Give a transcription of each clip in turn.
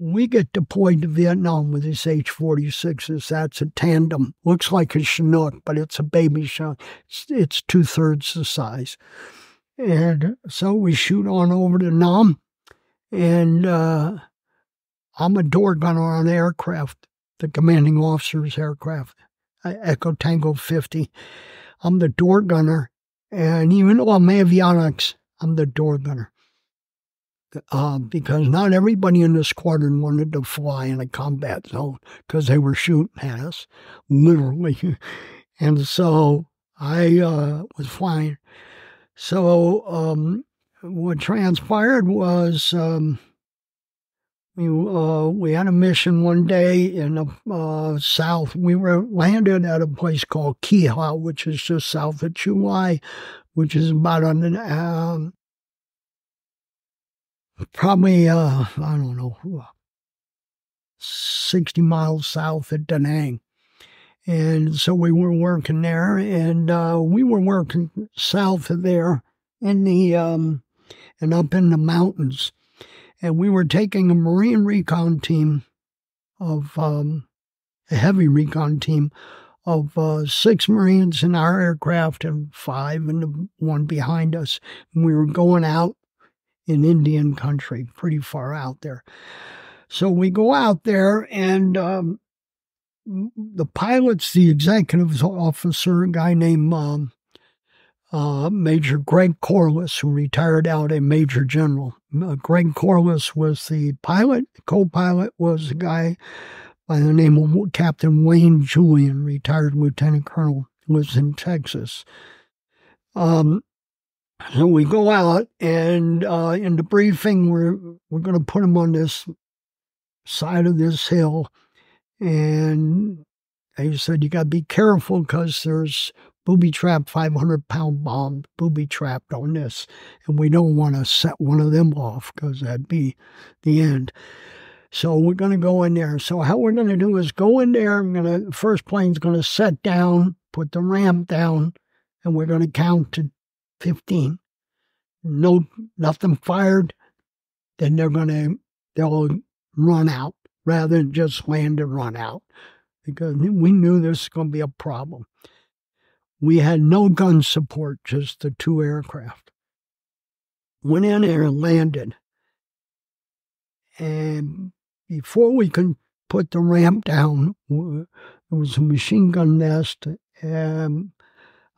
we get deployed to Vietnam with this H 46s. That's a tandem. Looks like a Chinook, but it's a baby Chinook. It's, it's two thirds the size. And so we shoot on over to Nam, and uh, I'm a door gunner on the aircraft, the commanding officer's aircraft, uh, Echo Tango 50. I'm the door gunner, and even though I'm avionics, I'm the door gunner uh, because not everybody in the squadron wanted to fly in a combat zone because they were shooting at us, literally. and so I uh, was flying. So um, what transpired was um, we uh, we had a mission one day in the uh, south. We were landed at a place called Ky Ha, which is just south of Chu which is about an um, probably, uh, I don't know, 60 miles south of Da Nang. And so we were working there, and uh, we were working south of there in the um, and up in the mountains. And we were taking a Marine recon team of um, a heavy recon team of uh, six Marines in our aircraft and five in the one behind us. And we were going out in Indian country, pretty far out there. So we go out there, and um, the pilot's the executive officer, a guy named um, uh, Major Greg Corliss, who retired out a major general. Uh, Greg Corliss was the pilot. Co pilot was a guy by the name of Captain Wayne Julian, retired lieutenant colonel, lives in Texas. Um, so we go out, and uh, in the briefing, we're we're going to put them on this side of this hill, and they said you got to be careful because there's booby trap 500 pound bomb booby trapped on this, and we don't want to set one of them off because that'd be the end. So we're going to go in there. So how we're going to do is go in there. I'm going to first plane's going to set down, put the ramp down, and we're going to count to 15. No, nothing fired, then they're going to, they'll run out rather than just land and run out because we knew this was going to be a problem. We had no gun support, just the two aircraft. Went in there and landed. And before we could put the ramp down, there was a machine gun nest. And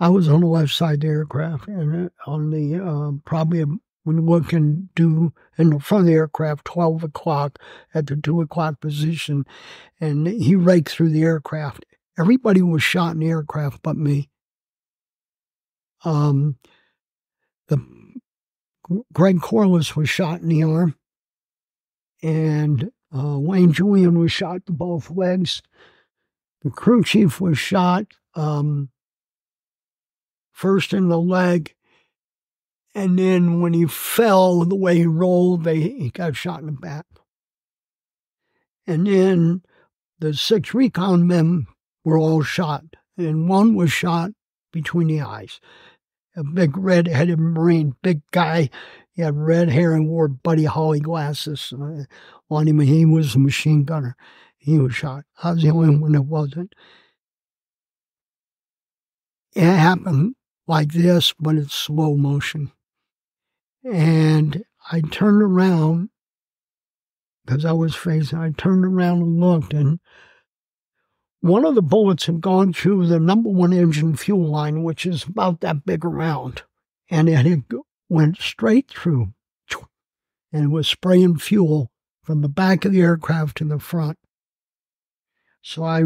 I was on the left side of the aircraft, and on the uh, probably when and do in the front of the aircraft, 12 o'clock at the 2 o'clock position, and he raked through the aircraft. Everybody was shot in the aircraft but me. Um, the Greg Corliss was shot in the arm, and uh, Wayne Julian was shot to both legs. The crew chief was shot. Um, first in the leg, and then when he fell, the way he rolled, they, he got shot in the back. And then the six recon men were all shot, and one was shot between the eyes. A big red headed Marine, big guy. He had red hair and wore Buddy Holly glasses uh, on him. He was a machine gunner. He was shot. I was the only one that wasn't. It happened like this, but it's slow motion. And I turned around because I was facing, I turned around and looked, and one of the bullets had gone through the number one engine fuel line, which is about that big around, and it had went straight through and was spraying fuel from the back of the aircraft to the front. So I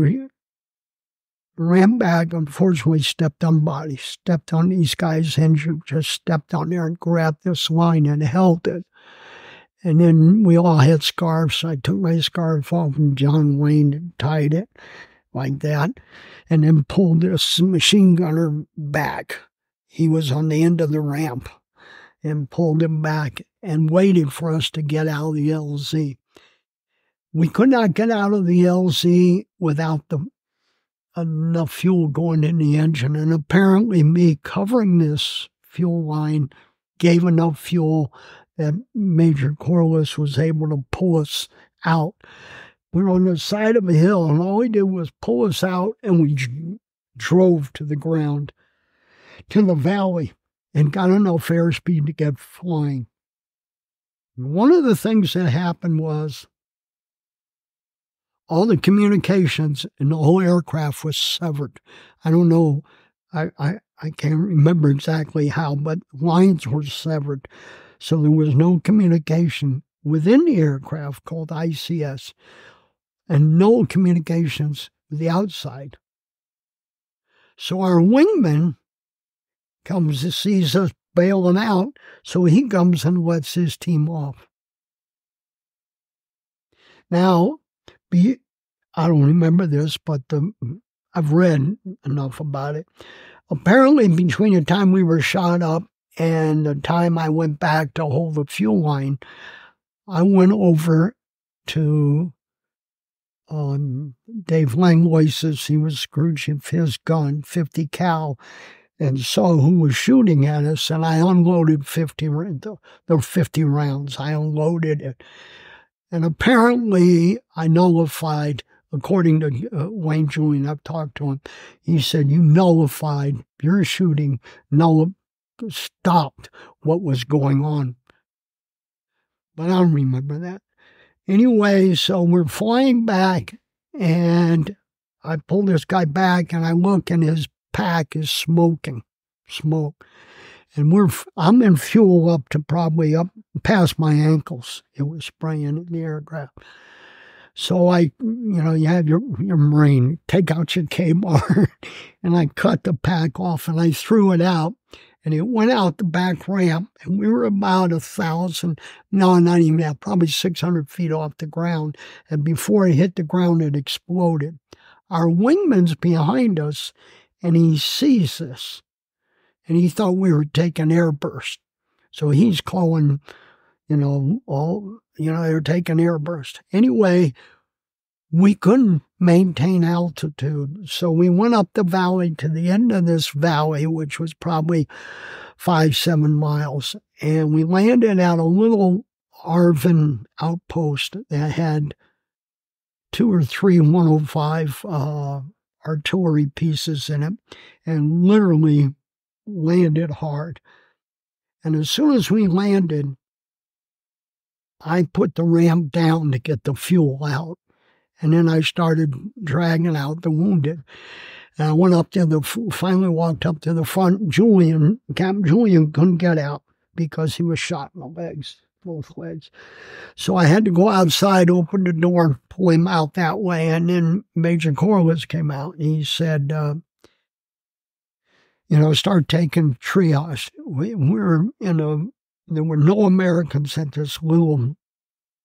ran back, unfortunately stepped on body, stepped on these guys' hinge, just stepped on there and grabbed this line and held it. And then we all had scarves. I took my scarf off and John Wayne and tied it like that, and then pulled this machine gunner back. He was on the end of the ramp and pulled him back and waited for us to get out of the LZ. We could not get out of the LZ without the enough fuel going in the engine. And apparently, me covering this fuel line gave enough fuel that Major Corliss was able to pull us out. We were on the side of a hill, and all he did was pull us out, and we drove to the ground, to the valley, and got enough airspeed to get flying. One of the things that happened was all the communications in the whole aircraft was severed. I don't know, I, I, I can't remember exactly how, but lines were severed. So there was no communication within the aircraft called ICS and no communications with the outside. So our wingman comes and sees us bailing out, so he comes and lets his team off. Now, be, I don't remember this, but the, I've read enough about it. Apparently, between the time we were shot up and the time I went back to hold the fuel line, I went over to um, Dave Langlois's. He was screwing his gun, 50 cal, and saw who was shooting at us. And I unloaded 50, there were 50 rounds. I unloaded it. And apparently, I nullified, according to uh, Wayne Julian, I've talked to him, he said, You nullified your shooting, null- stopped what was going on. But I don't remember that. Anyway, so we're flying back, and I pull this guy back, and I look, and his pack is smoking, smoke and we're I'm in fuel up to probably up past my ankles. It was spraying in the aircraft. So I, you know, you have your your marine take out your K bar, and I cut the pack off and I threw it out, and it went out the back ramp, and we were about a thousand, no, not even that, probably six hundred feet off the ground, and before it hit the ground, it exploded. Our wingman's behind us, and he sees this and he thought we were taking airburst. So he's calling, you know, all, you know, they were taking airburst. Anyway, we couldn't maintain altitude. So we went up the valley to the end of this valley, which was probably five, seven miles. And we landed at a little ARVN outpost that had two or three 105 uh, artillery pieces in it. And literally landed hard. And as soon as we landed, I put the ramp down to get the fuel out. And then I started dragging out the wounded. And I went up to the, finally walked up to the front. Julian, Captain Julian couldn't get out because he was shot in the legs, both legs. So I had to go outside, open the door, pull him out that way. And then Major Corliss came out and he said, uh, you know, start taking triage. We, we were in a, there were no Americans at this little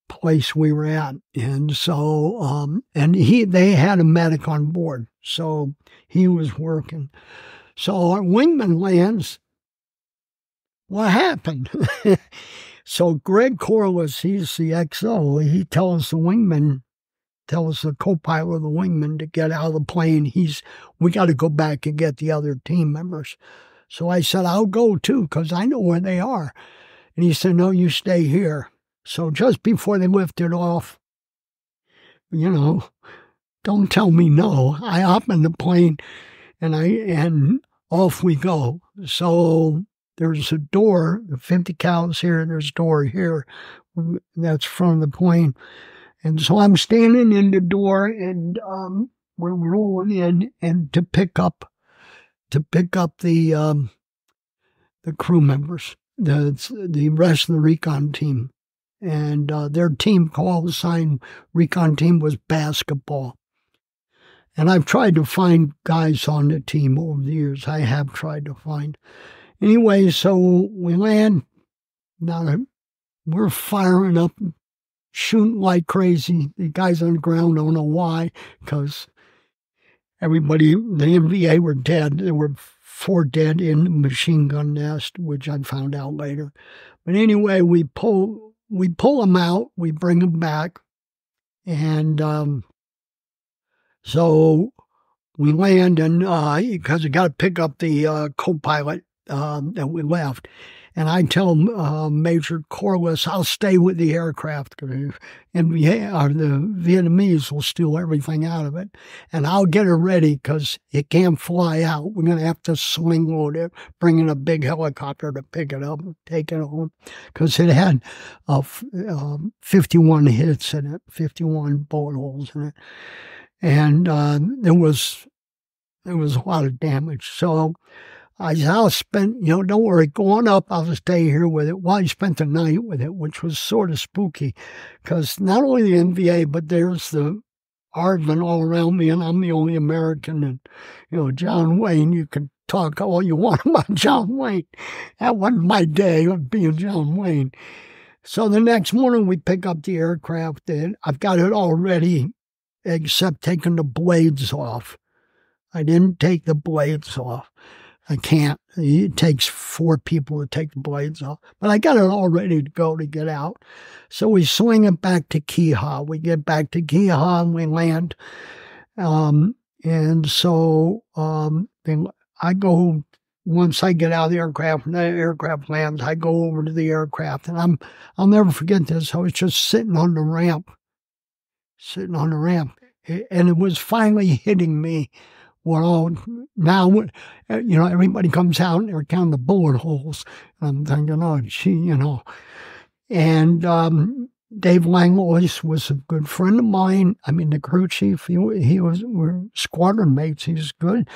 place we were at. And so, um, and he, they had a medic on board. So he was working. So our wingman lands. What happened? so Greg Corliss, he's the XO. He tells the wingman, tells the co-pilot of the wingman to get out of the plane. He's, we got to go back and get the other team members. So I said, I'll go too, because I know where they are. And he said, no, you stay here. So just before they lifted off, you know, don't tell me no. I hop in the plane and I, and off we go. So there's a door, the 50 cals here, and there's a door here. That's from the plane. And so I'm standing in the door and um, we're rolling in and to pick up to pick up the um, the crew members, the the rest of the recon team. And uh, their team call sign recon team was basketball. And I've tried to find guys on the team over the years. I have tried to find. Anyway, so we land. Now we're firing up shooting like crazy. The guys on the ground don't know why, because everybody, the NVA were dead. There were four dead in the machine gun nest, which I found out later. But anyway, we pull we pull them out, we bring them back, and um, so we land and uh, because we got to pick up the uh, co-pilot um, that we left, And I tell uh, Major Corliss, I'll stay with the aircraft. And uh, the Vietnamese will steal everything out of it. And I'll get it ready because it can't fly out. We're going to have to sling load it, bring in a big helicopter to pick it up and take it home. Because it had uh, uh, 51 hits in it, 51 bullet holes in it. And uh, there was there was a lot of damage. So I said, I'll spend, you know, don't worry, going up, I'll stay here with it. Well, I spent the night with it, which was sort of spooky because not only the NVA, but there's the ARVN all around me, and I'm the only American. And, you know, John Wayne, you can talk all you want about John Wayne. That wasn't my day of being John Wayne. So the next morning, we pick up the aircraft, and I've got it all ready, except taking the blades off. I didn't take the blades off. I can't. It takes four people to take the blades off. But I got it all ready to go to get out. So we swing it back to Ky Ha. We get back to Ky Ha and we land. Um, and so um, I go, once I get out of the aircraft and the aircraft lands, I go over to the aircraft. And I'm, I'll never forget this. I was just sitting on the ramp, sitting on the ramp. And it was finally hitting me well, now, uh, you know, everybody comes out and they're counting the bullet holes. I'm thinking, oh, gee, you know. And um, Dave Langlois was a good friend of mine. I mean, the crew chief, he, he was, we're squadron mates. He's good,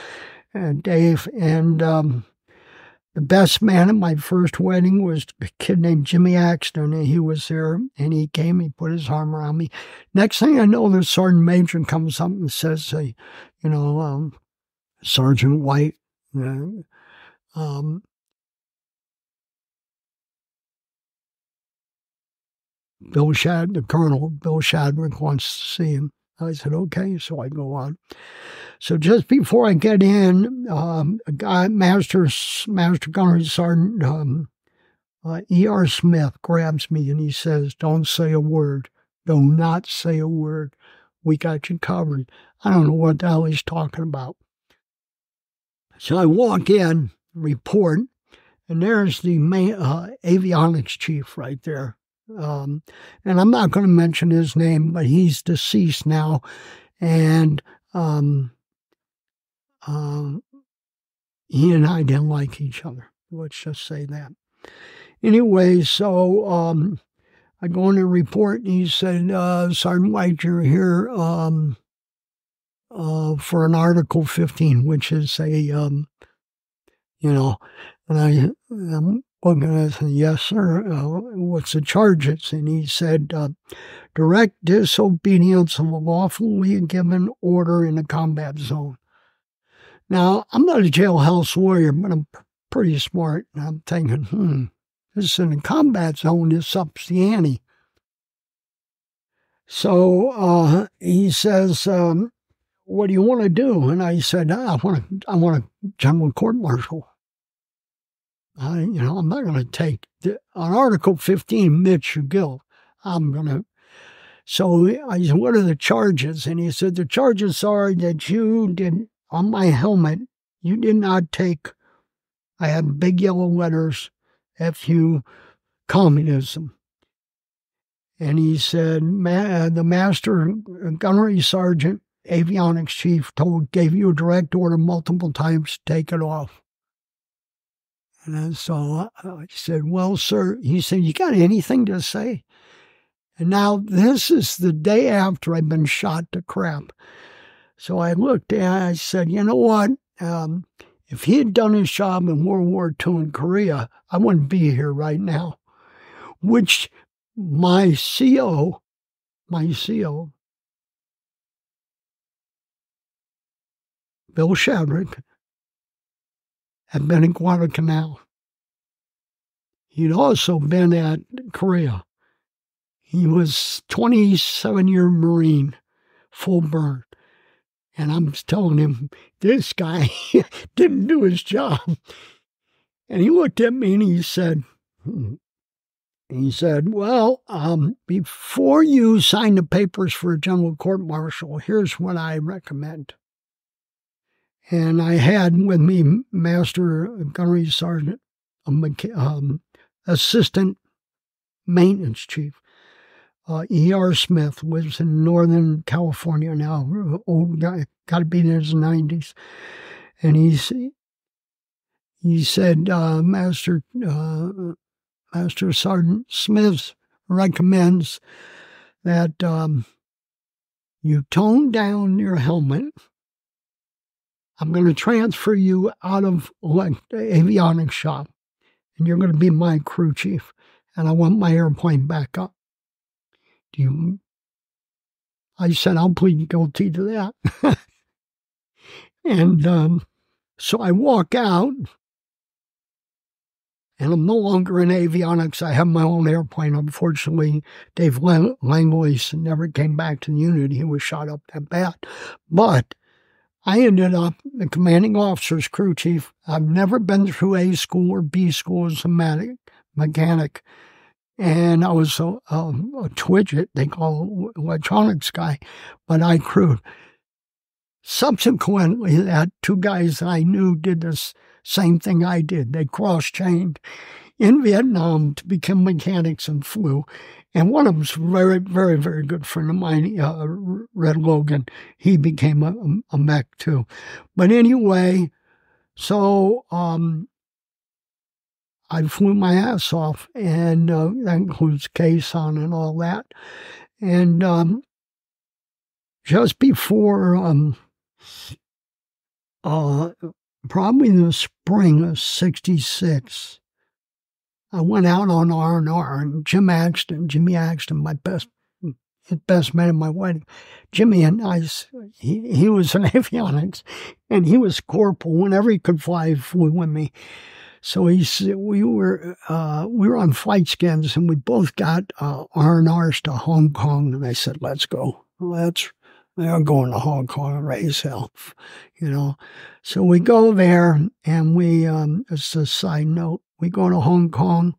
uh, Dave. And um, the best man at my first wedding was a kid named Jimmy Axton, and he was there, and he came, he put his arm around me. Next thing I know, the sergeant major comes up and says, uh, you know, um, Sergeant White, uh, um, Bill Shad, the colonel, Bill Shadrick wants to see him. I said, okay, so I go on. So just before I get in, um, a guy, Master, Master Gunner Sergeant um, uh, E.R. Smith grabs me and he says, don't say a word. Do not say a word. We got you covered. I don't know what the hell he's talking about. So I walk in, report, and there's the main, uh, avionics chief right there. Um, and I'm not going to mention his name, but he's deceased now. And um, um, he and I didn't like each other. Let's just say that. Anyway, so um, I go in and report, and he said, uh, Sergeant White, you're here um, uh, for an Article 15, which is a, um, you know, and I, I'm looking at it, yes, sir, uh, what's the charges? And he said, uh, direct disobedience of a lawfully given order in a combat zone. Now, I'm not a jailhouse lawyer, but I'm pretty smart. And I'm thinking, hmm, this is in a combat zone, this ups the ante. So uh, he says, um, "What do you want to do?" And I said, "I want to. I want a general court martial." I, you know, I'm not going to take the, on Article 15 admits Gill. I'm going to. So I said, "What are the charges?" And he said, "The charges are that you did on my helmet. You did not take. I had big yellow letters, "Fu Communism." And he said, Ma- uh, the master uh, gunnery sergeant, avionics chief, told gave you a direct order multiple times to take it off. And so I said, Well, sir, he said, You got anything to say? And now this is the day after I've been shot to crap. So I looked and I said, You know what? Um, if he had done his job in World War II in Korea, I wouldn't be here right now. Which my CO, my CO, Bill Shadrick, had been in Guadalcanal. He'd also been at Korea. He was 27 year Marine, full burn. And I'm telling him, this guy didn't do his job. And he looked at me and he said, hmm, he said, Well, um, before you sign the papers for a general court martial, here's what I recommend. And I had with me Master Gunnery Sergeant um, assistant maintenance chief. Uh, E.R. Smith was in Northern California now, old guy, got to be in his 90s. And he's, he said, uh, Master, uh, Master Sergeant Smith recommends that um, you tone down your helmet. I'm going to transfer you out of the avionics shop, and you're going to be my crew chief. And I want my airplane back up. Do you? I said I'll plead guilty to that. and um, so I walk out, and I'm no longer in avionics. I have my own airplane. Unfortunately, Dave Langlois never came back to the unit. He was shot up that bad. But I ended up the commanding officer's crew chief. I've never been through A school or B school as a mechanic. And I was a, a, a twidget, they call electronics guy, but I crewed. Subsequently, that two guys I knew did this same thing I did. They cross trained in Vietnam to become mechanics and flew. And one of them's very, very, very good friend of mine, uh, Red Logan. He became a, a mech too. But anyway, so um, I flew my ass off, and uh, that includes Khe Sanh and all that. And um, just before um, uh, probably in the spring of 66, I went out on R&R and Jim Axton, Jimmy Axton, my best best man at my wedding, Jimmy and I, he, he was an avionics and he was corporal whenever he could fly, flew with me. So he said we were uh, we were on flight scans and we both got uh, R and R's to Hong Kong and I said let's go let's they're going to Hong Kong and raise hell, you know. So we go there, and we, um, as a side note, we go to Hong Kong,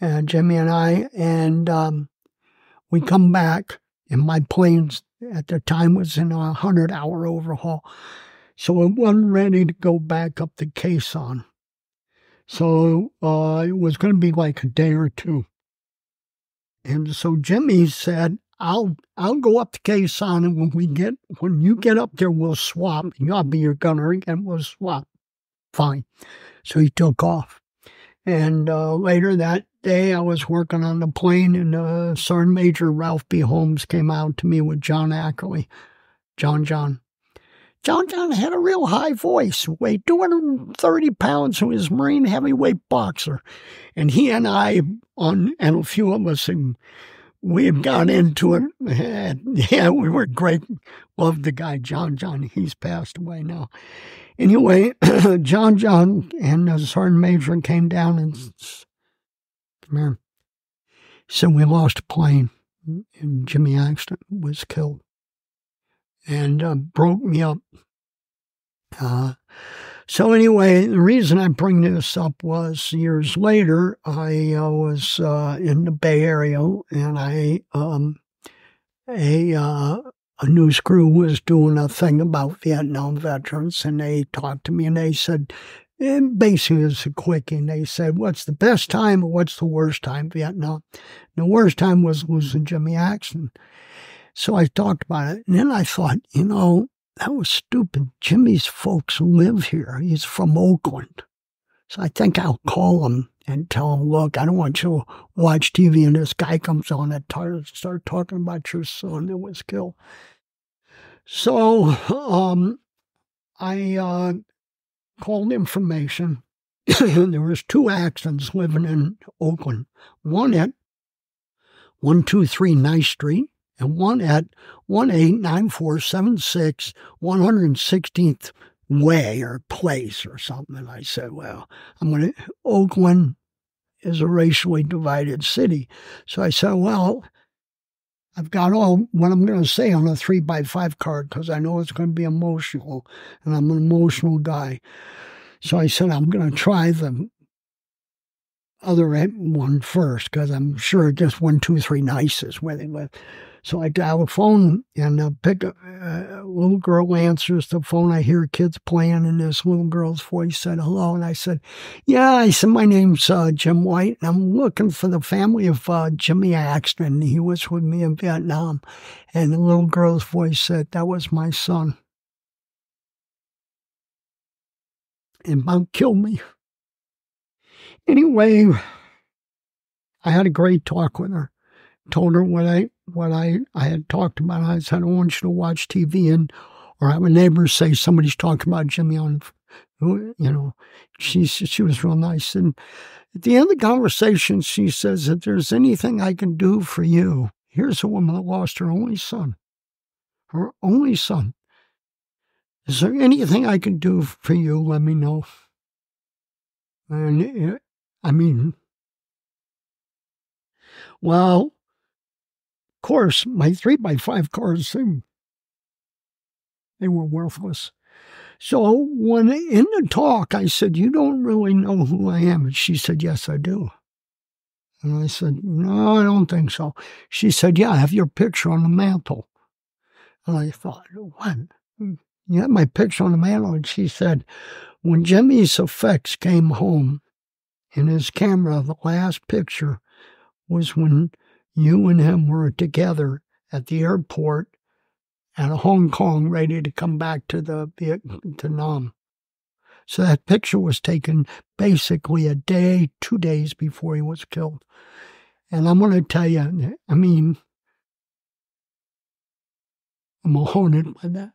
and Jimmy and I, and um, we come back, and my plane at the time was in a 100 hour overhaul. So it wasn't ready to go back up to Khe Sanh. So uh, it was going to be like a day or two. And so Jimmy said, I'll I'll go up to Khe Sanh, and when we get when you get up there, we'll swap. I'll be your gunner, and we'll swap. Fine. So he took off, and uh, later that day, I was working on the plane, and uh, Sergeant Major Ralph B. Holmes came out to me with John Ackley, John John. John John had a real high voice, weighed 230 pounds, and was a Marine heavyweight boxer. And he and I, on and a few of us, and we've got into it. And yeah, we were great. Loved the guy, John John. He's passed away now. Anyway, John John and the Sergeant Major came down and come here. So we lost a plane, and Jimmy Axton was killed, and uh, broke me up. Uh, so anyway, the reason I bring this up was years later, I uh, was uh, in the Bay Area, and I um, a uh, a news crew was doing a thing about Vietnam veterans, and they talked to me, and they said, and basically it's a quickie, and they said, "What's the best time, or what's the worst time Vietnam?" And the worst time was losing Jimmy Axton. So I talked about it, and then I thought, you know, that was stupid. Jimmy's folks live here. He's from Oakland. So I think I'll call him and tell him, look, I don't want you to watch TV and this guy comes on and start talking about your son that was killed. So um, I uh, called information. And there was two Axtons living in Oakland. One at 123 Nice Street and one at 189476 116th Way or Place or something. And I said, well, I'm going to, Oakland is a racially divided city. So I said, well, I've got all what I'm going to say on a three by five card because I know it's going to be emotional, and I'm an emotional guy. So I said, I'm going to try the other one first because I'm sure just one, two, three nice is where they live. So I dial the phone and uh, pick. Uh, a little girl answers the phone. I hear kids playing, and this little girl's voice said hello. And I said, "Yeah." I said, "My name's uh, Jim White, and I'm looking for the family of uh, Jimmy Axton. He was with me in Vietnam." And the little girl's voice said, "That was my son." And about killed me. Anyway, I had a great talk with her. Told her what I what I, I had talked about. I said, I don't want you to watch TV and or have a neighbor say somebody's talking about Jimmy on, you know. She she was real nice. And at the end of the conversation, she says, if there's anything I can do for you, here's a woman that lost her only son, her only son. Is there anything I can do for you? Let me know. And I mean, well, course, my three by five cars, they, they were worthless. So when in the talk, I said, You don't really know who I am. And she said, Yes, I do. And I said, No, I don't think so. She said, Yeah, I have your picture on the mantle. And I thought, What? You have my picture on the mantle? And she said, When Jimmy's effects came home in his camera, the last picture was when you and him were together at the airport at Hong Kong, ready to come back to the Vietnam. Mm-hmm. So that picture was taken basically a day, two days before he was killed. And I'm going to tell you, I mean, I'm haunted by that.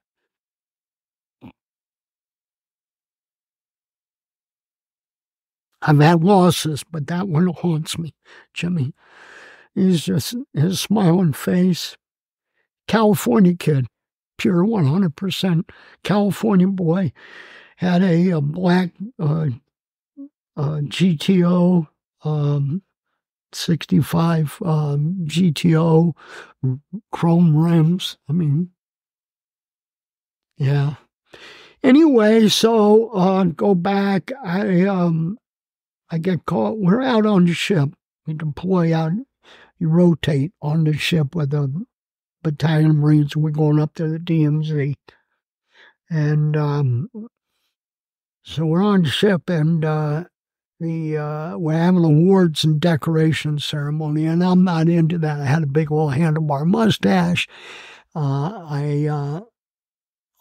I've had losses, but that one haunts me, Jimmy. He's just his smiling face. California kid, pure 100% California boy. Had a, a black uh, uh, GTO um, 65 um, GTO chrome rims. I mean, yeah. Anyway, so uh, go back. I um, I get caught. We're out on the ship. We deploy out you rotate on the ship with the battalion of Marines. We're going up to the DMZ. And um, so we're on ship and uh, the uh, we're having awards and decoration ceremony, and I'm not into that. I had a big old handlebar mustache. Uh, I uh,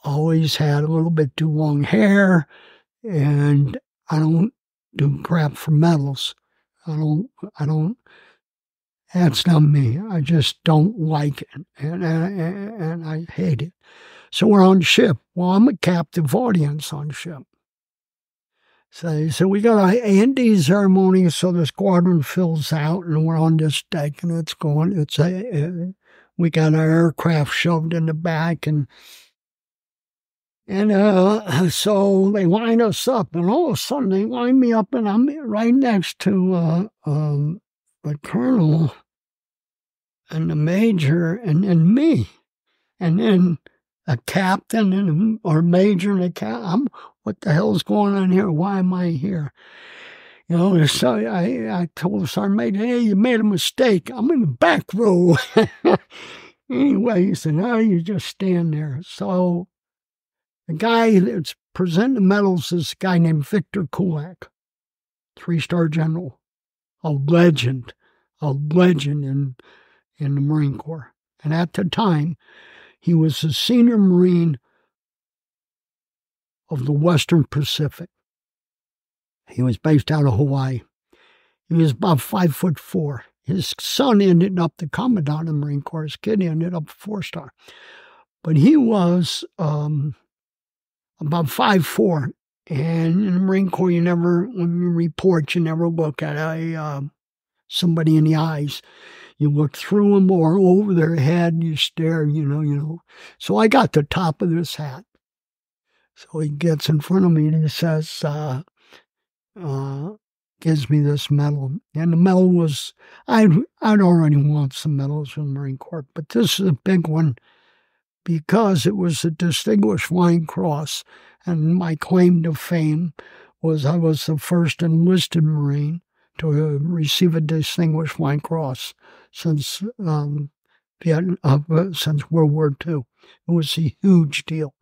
always had a little bit too long hair, and I don't do crap for medals. I don't. I don't that's not me. I just don't like it, and, and, and I hate it. So we're on ship. Well, I'm a captive audience on ship. So, so we got a A&D ceremony, so the squadron fills out, and we're on this deck, and it's going. It's a, we got our aircraft shoved in the back, and and uh, so they line us up, and all of a sudden they line me up, and I'm right next to uh, um, the colonel and the major and then me. And then a captain and or major and a cap. I'm, what the hell's going on here? Why am I here? You know, so I, I told the sergeant major, hey, you made a mistake. I'm in the back row. anyway, he said, no, you just stand there. So the guy that's presenting the medals is a guy named Victor Krulak, three star general, a legend, a legend in in the Marine Corps. And at the time, he was a senior Marine of the Western Pacific. He was based out of Hawaii. He was about five foot four. His son ended up the commandant of the Marine Corps. His kid ended up four star. But he was um, about five four. And in the Marine Corps, you never, when you report, you never look at a uh, somebody in the eyes. You look through them or over their head you stare, you know, you know. So I got the top of this hat. So he gets in front of me and he says, uh, uh, gives me this medal. And the medal was, I'd, I'd already won some medals from the Marine Corps, but this is a big one because it was a Distinguished Flying Cross. And my claim to fame was I was the first enlisted Marine to receive a Distinguished Flying Cross since um, Vietnam, uh, since World War II. It was a huge deal,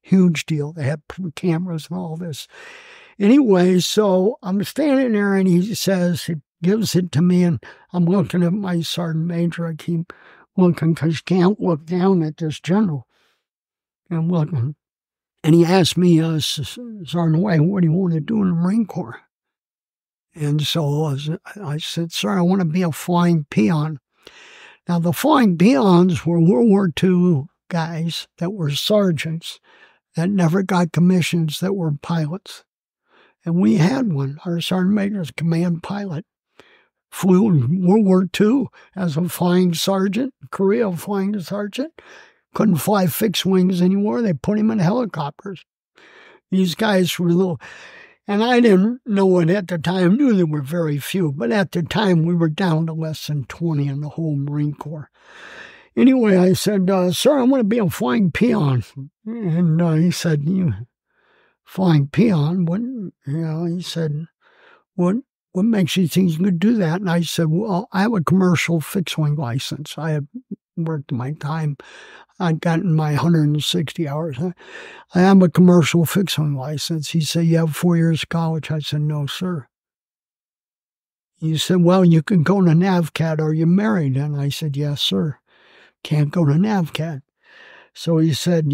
huge deal. They had cameras and all this. Anyway, so I'm standing there and he says, he gives it to me, and I'm looking at my sergeant major. I keep looking because you can't look down at this general. I'm looking. And he asked me, uh, Sergeant White, what do you want to do in the Marine Corps? And so I said, Sir, I want to be a flying peon. Now, the flying peons were World War II guys that were sergeants that never got commissions that were pilots. And we had one. Our sergeant major was command pilot. Flew in World War II as a flying sergeant, Korea flying sergeant. Couldn't fly fixed wings anymore. They put him in helicopters. These guys were little, and I didn't know it at the time. knew there were very few, but at the time we were down to less than 20 in the whole Marine Corps. Anyway, I said, uh, Sir, I want to be a flying peon. And uh, he said, You flying peon? What, you know, he said, What what makes you think you could do that? And I said, Well, I have a commercial fixed wing license. I have worked my time. I'd gotten my 160 hours. I have a commercial fixed wing license. He said, You have four years of college? I said, No, sir. He said, Well, you can go to NAVCAD. Are you married? And I said, Yes, sir. Can't go to NAVCAD. So he said,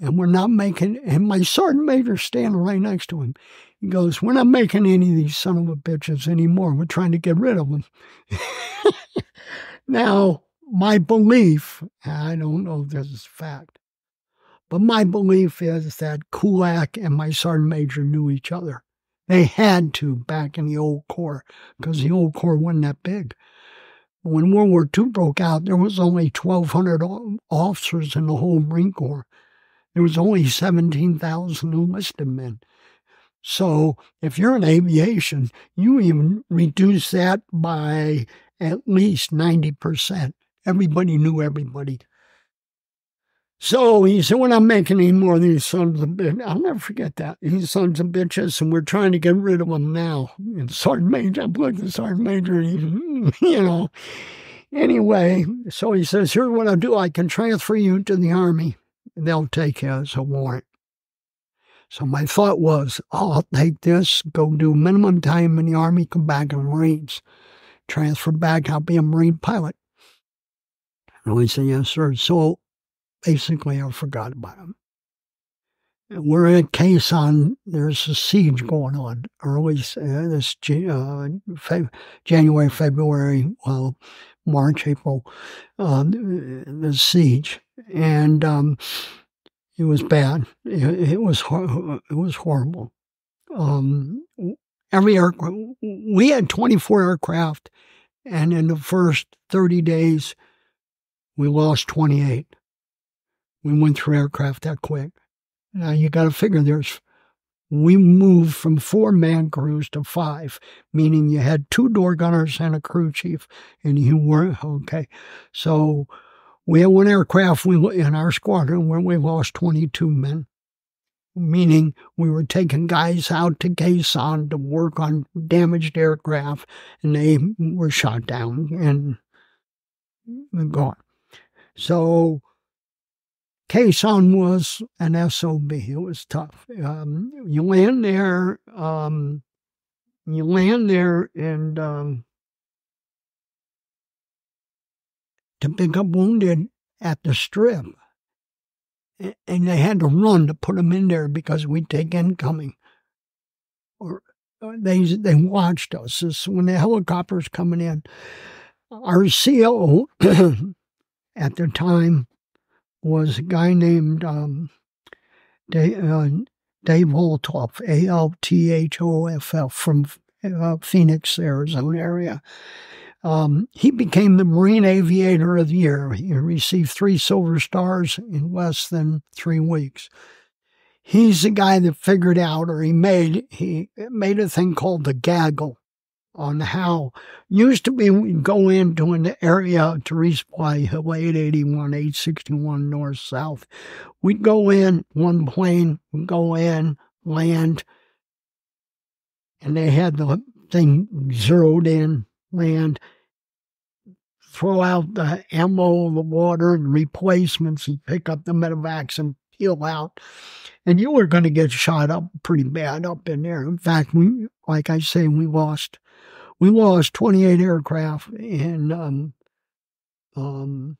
and we're not making, and my sergeant major standing right next to him. He goes, We're not making any of these son of a bitches anymore. We're trying to get rid of them. now, my belief, I don't know if this is fact, but my belief is that Krulak and my sergeant major knew each other. They had to back in the old Corps because the old Corps wasn't that big. When World War II broke out, there was only 1,200 officers in the whole Marine Corps. There was only 17,000 enlisted men. So if you're in aviation, you even reduce that by at least 90%. Everybody knew everybody. So he said, We're not making any more of these sons of bitches. I'll never forget that. These sons of bitches, and we're trying to get rid of them now. And Sergeant Major, I'm looking at Sergeant Major, you know. Anyway, so he says, Here's what I'll do I can transfer you to the Army they'll take you as a warrant. So my thought was, oh, I'll take this, go do minimum time in the Army, come back in Marines, transfer back, I'll be a Marine pilot. And we said, yes, sir. So basically, I forgot about him. We're at Khe Sanh. There's a siege going on early uh, this uh, Fe- January, February, well, March, April, uh, the siege and um, it was bad. It, it was it was horrible. Um, every aircraft we had 24 aircraft, and in the first 30 days, we lost 28. We went through aircraft that quick. Now you got to figure there's we moved from four man crews to five, meaning you had two door gunners and a crew chief, and you weren't okay. So we had one aircraft in our squadron where we lost 22 men, meaning we were taking guys out to Khe Sanh to work on damaged aircraft, and they were shot down and gone. So Khe Sanh was an SOB. It was tough. Um, you land there, um, you land there, and um, to pick up wounded at the strip. And they had to run to put them in there because we'd take incoming. Or they they watched us. This, when the helicopters coming in, our CO at the time was a guy named um, Dave, uh, Dave Althoff, A L T H O F F, from uh, Phoenix, Arizona area. Um, he became the Marine Aviator of the Year. He received three Silver Stars in less than three weeks. He's the guy that figured out, or he made he made a thing called the gaggle on how used to be we'd go into an area to resupply Hill 881, 861 north south. We'd go in one plane, go in, land, and they had the thing zeroed in, land, throw out the ammo, the water, and replacements, and pick up the medevacs and peel out. And you were going to get shot up pretty bad up in there. In fact, we, like I say, we lost, we lost 28 aircraft in, um, um,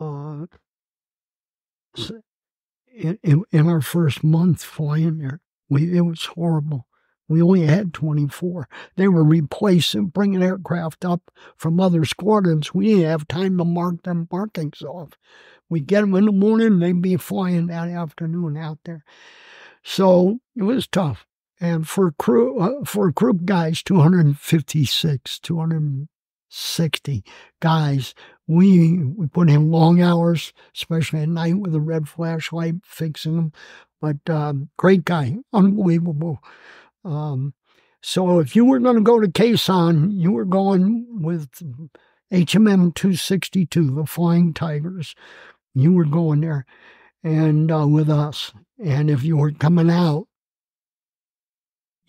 uh, in, in, in our first month flying there. We, it was horrible. We only had 24. They were replacing, bringing aircraft up from other squadrons. We didn't have time to mark them markings off. We get them in the morning, they'd be flying that afternoon out there. So it was tough. And for crew, uh, for group guys, 256, 260 guys, we, we put in long hours, especially at night with a red flashlight fixing them. But um, great guy, unbelievable. Um, so if you were going to go to Sanh, you were going with HMM 262, the Flying Tigers. You were going there and uh, with us. And if you were coming out,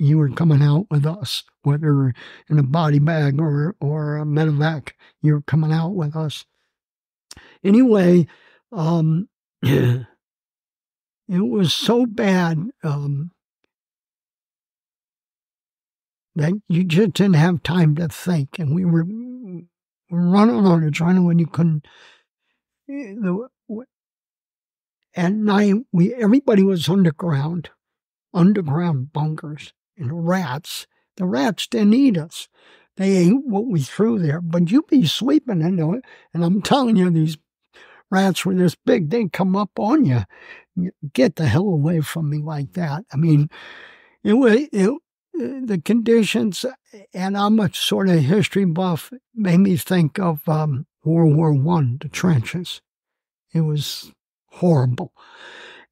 you were coming out with us, whether in a body bag or, or a medevac, you were coming out with us. Anyway, um, it was so bad. Um, that you just didn't have time to think. And we were, running on adrenaline. When you couldn't. Eh, the, at night, we everybody was underground, underground bunkers, and rats. The rats didn't eat us. They ate what we threw there, but you'd be sleeping in it. And I'm telling you, these rats were this big. They'd come up on you. Get the hell away from me like that. I mean, it was it, the conditions, and I'm a sort of history buff, made me think of um, World War One, the trenches. It was horrible,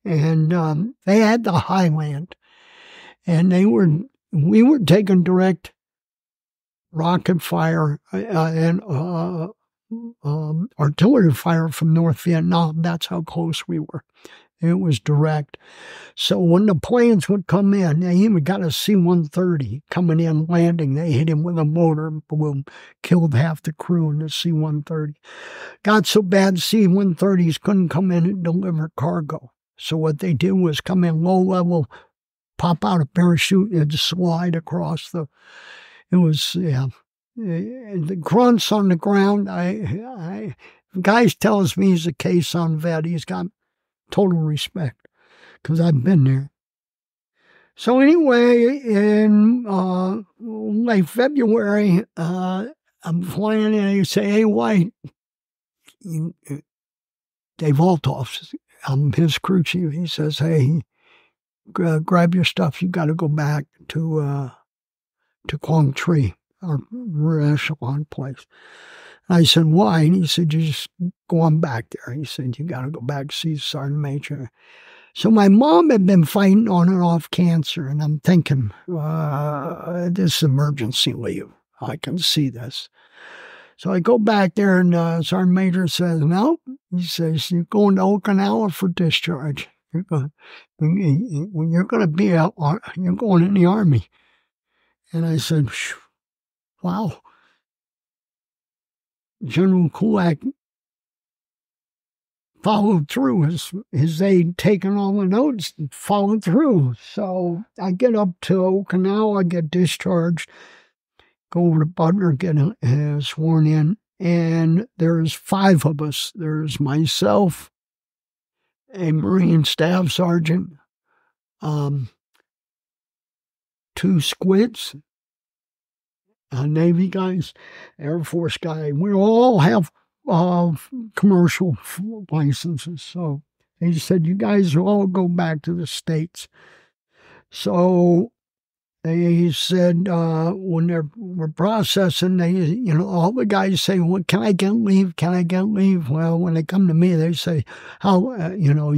and um, they had the highland, and they were we were taking direct rocket fire uh, and uh, um, artillery fire from North Vietnam. That's how close we were. It was direct. So when the planes would come in, they even got a C 130 coming in, landing. They hit him with a motor, boom, killed half the crew in the C 130. Got so bad, C 130s couldn't come in and deliver cargo. So what they did was come in low level, pop out a parachute, and slide across the. It was, yeah. The grunts on the ground, I, I, guys tells me he's a Khe Sanh vet. He's got total respect because I've been there. So anyway, in uh, late February, uh, I'm flying and you say, "Hey, White, uh, Dave Althoff, I'm his crew chief. He says, "Hey, grab your stuff. You got to go back to uh, to Quang Tri, our echelon place." I said, why? And he said, you just go on back there. He said, you got to go back see Sergeant Major. So my mom had been fighting on and off cancer, and I'm thinking, uh, this emergency leave. I can see this. So I go back there, and uh, Sergeant Major says, no. He says, you're going to Okinawa for discharge. You're going, when you're going to be out, you're going in the Army. And I said, wow. General Krulak followed through. His, his aide taken all the notes and followed through. So I get up to Okinawa, I get discharged, go over to Butler, get uh, sworn in, and there's five of us. There's myself, a Marine Staff Sergeant, um, two squids, uh, Navy guys, Air Force guy. We all have uh, commercial licenses. So he said, you guys all go back to the States. So they said uh, when they're were processing, they you know all the guys say, "Well, can I get leave? Can I get leave?" Well, when they come to me, they say, "How uh, you know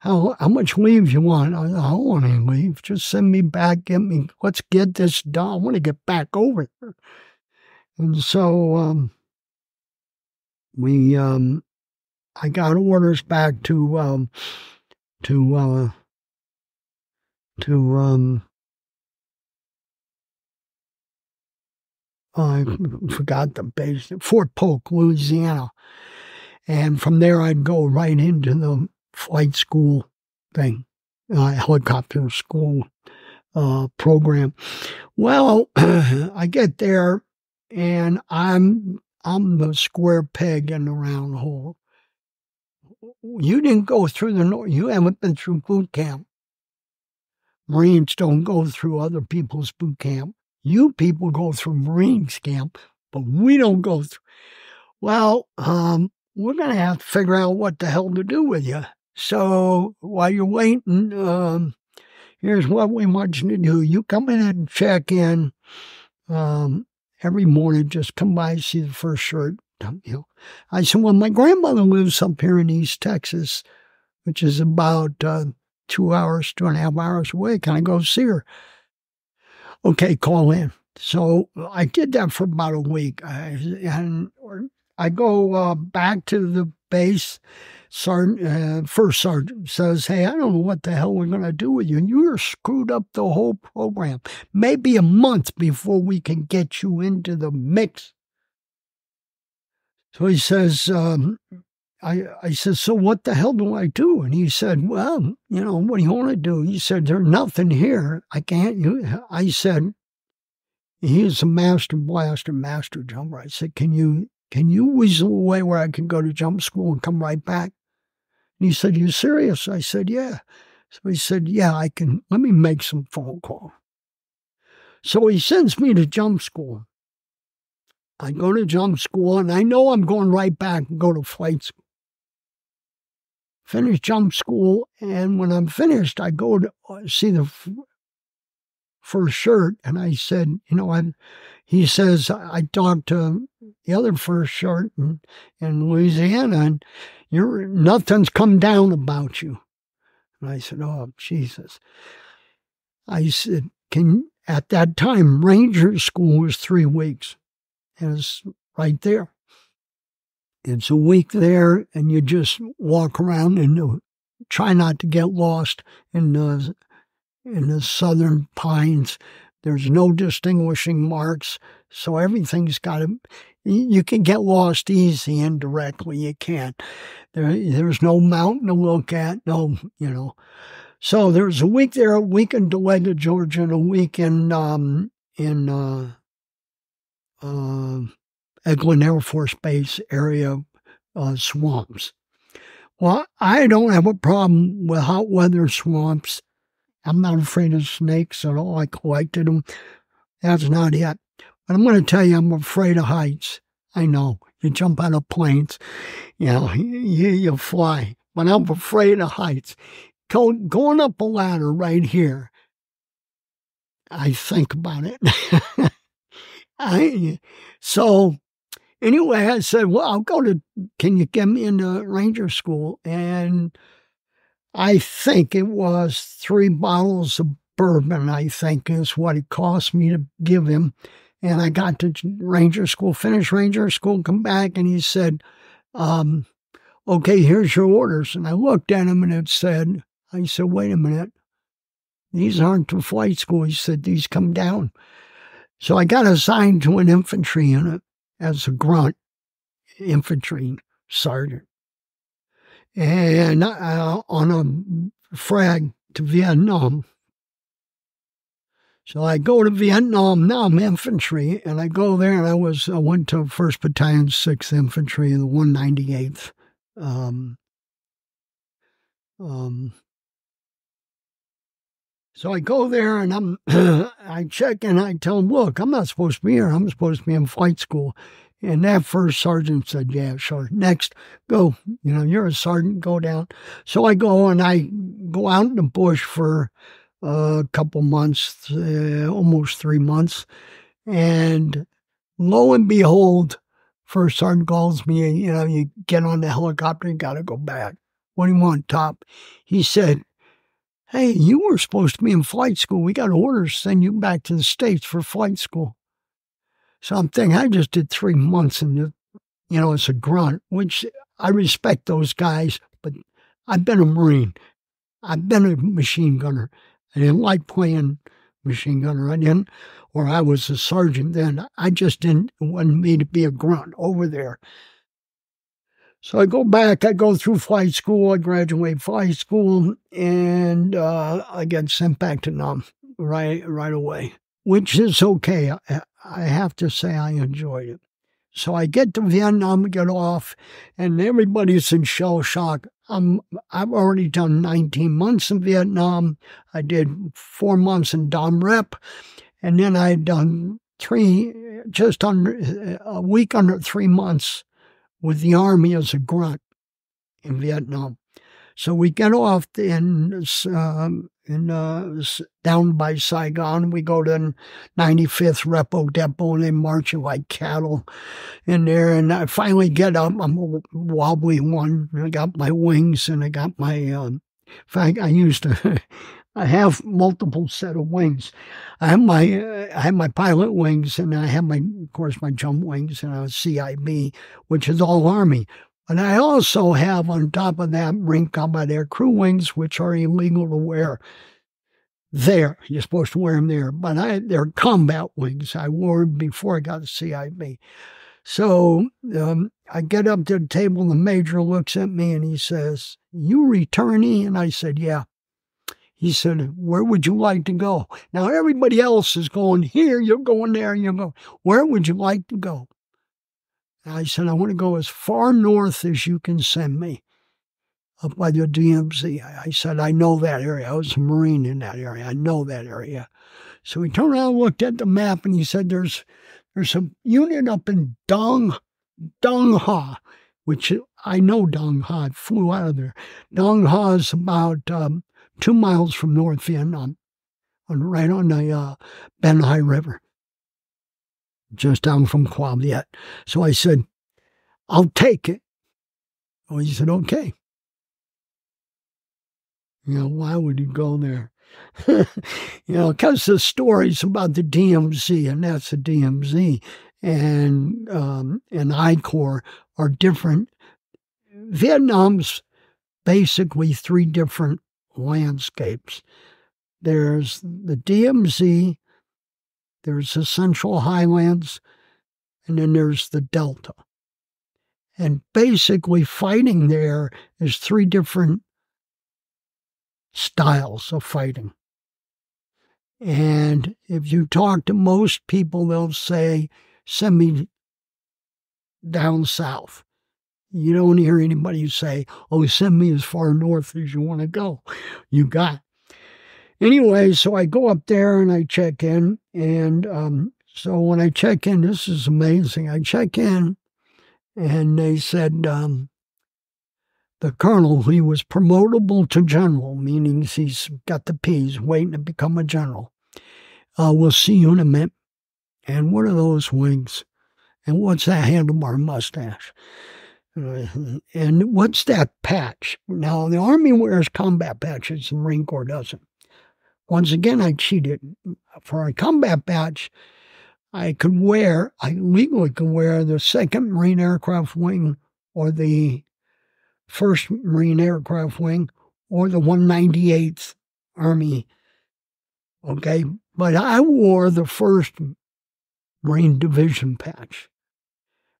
how how much leave you want?" I, I don't want any leave. Just send me back. Get me. Let's get this done. I want to get back over there. And so um, we um, I got orders back to um, to uh, to I forgot the base, Fort Polk, Louisiana. And from there, I'd go right into the flight school thing, uh, helicopter school uh, program. Well, I get there and I'm I'm the square peg in the round hole. You didn't go through the you haven't been through boot camp. Marines don't go through other people's boot camp. You people go through Marines camp, but we don't go through. Well, um, we're going to have to figure out what the hell to do with you. So while you're waiting, um, here's what we want you to do. You come in and check in um, every morning. Just come by, see the first shirt. You know, I said, well, my grandmother lives up here in East Texas, which is about uh, two hours, two and a half hours away. Can I go see her? Okay, call in. So I did that for about a week, I, and I go uh, back to the base. Sergeant, uh, first sergeant says, "Hey, I don't know what the hell we're going to do with you. And You are screwed up the whole program. Maybe a month before we can get you into the mix." So he says, um, I, I said, so what the hell do I do? And he said, well, you know, what do you want to do? He said, there's nothing here. I can't. You. I said, he's a master blaster, master jumper. I said, can you can you weasel away where I can go to jump school and come right back? And he said, You serious? I said, Yeah. So he said, Yeah, I can. Let me make some phone call. So he sends me to jump school. I go to jump school and I know I'm going right back and go to flight school. Finish jump school, and when I'm finished, I go to uh, see the first shirt, and I said, you know, I, he says I talked to the other first shirt in, in Louisiana, and you're nothing's come down about you. And I said, oh Jesus. I said, can at that time Ranger School was three weeks, and it's right there. It's a week there, and you just walk around and try not to get lost in the in the southern pines. There's no distinguishing marks, so everything's got to. You can get lost easy indirectly. You can't. There, there's no mountain to look at. No, you know. So there's a week there, a week in Dahlonega, Georgia, and a week in um, in uh, uh, Eglin Air Force Base area uh, swamps. Well, I don't have a problem with hot weather swamps. I'm not afraid of snakes at all. I collected them. That's not it. But I'm going to tell you, I'm afraid of heights. I know. You jump out of planes, you know, you, you fly. But I'm afraid of heights. Go, going up a ladder right here, I think about it. I so anyway, I said, well, I'll go to, can you get me into ranger school? And I think it was three bottles of bourbon, I think is what it cost me to give him. And I got to ranger school, finish ranger school, come back, and he said, um, okay, here's your orders. And I looked at him and it said, I said, wait a minute. These aren't to flight school. He said, these come down. So I got assigned to an infantry unit as a grunt infantry sergeant. And uh, on a frag to Vietnam. So I go to Vietnam. Now I'm infantry, and I go there, and I was I went to First Battalion, Sixth Infantry, the 198th. Um, um, so I go there and I'm, I check and I tell him, look, I'm not supposed to be here. I'm supposed to be in flight school. And that first sergeant said, yeah, sure. Next, go. You know, you're a sergeant, go down. So I go and I go out in the bush for a couple months, uh, almost three months. And lo and behold, first sergeant calls me, you know, you get on the helicopter, you got to go back. What do you want, top? He said, Hey, you were supposed to be in flight school. We got orders to send you back to the States for flight school. So I'm thinking, I just did three months and, you know, it's a grunt, which I respect those guys, but I've been a Marine. I've been a machine gunner. I didn't like playing machine gunner. I didn't, or I was a sergeant then. I just didn't want me to be a grunt over there. So I go back, I go through flight school, I graduate flight school, and uh, I get sent back to Nam right right away, which is okay. I, I have to say I enjoyed it. So I get to Vietnam, get off, and everybody's in shell shock. I'm, I've already done 19 months in Vietnam. I did four months in Dom Rep, and then I had done three, just under a week under three months with the Army as a grunt in Vietnam. So we get off in um, in uh, down by Saigon. We go to 95th Repo Depot and they marching like cattle in there. And I finally get up. I'm a wobbly one. I got my wings and I got my. Um, in fact, I used to. I have multiple set of wings. I have my uh, I have my pilot wings, and I have my, of course, my jump wings, and a CIB, which is all Army. And I also have on top of that Marine Combat Air Crew wings, which are illegal to wear there. You're supposed to wear them there, but I, they're combat wings. I wore them before I got the CIB. So um, I get up to the table, and the major looks at me and he says, You returnee? And I said, Yeah. He said, Where would you like to go? Now, everybody else is going here, you're going there, you're going, Where would you like to go? I said, I want to go as far north as you can send me up by the DMZ. I said, I know that area. I was a Marine in that area. I know that area. So he turned around, looked at the map, and he said, There's there's a unit up in Dong Dong Ha, which I know Dong Ha. It flew out of there. Dong Ha is about um, two miles from North Vietnam, on, right on the uh, Ben River just down from Quam yet. So I said, I'll take it. Oh, he said, okay. You know, why would you go there? you know, because the stories about the DMZ, and that's the DMZ, and um, and I Corps are different. Vietnam's basically three different landscapes. There's the DMZ, there's the Central Highlands, and then there's the Delta. And basically, fighting there is three different styles of fighting. And if you talk to most people, they'll say, send me down south. You don't hear anybody say, oh, send me as far north as you want to go. You got Anyway, so I go up there and I check in. And um, so when I check in, this is amazing. I check in and they said um, the colonel, he was promotable to general, meaning he's got the P's, waiting to become a general. Uh, we'll see you in a minute. And what are those wings? And what's that handlebar mustache? Uh, and what's that patch? Now, the Army wears combat patches, the Marine Corps doesn't. Once again, I cheated. For a combat patch, I could wear, I legally could wear the 2nd Marine Aircraft Wing or the 1st Marine Aircraft Wing or the 198th Army. Okay, but I wore the 1st Marine Division patch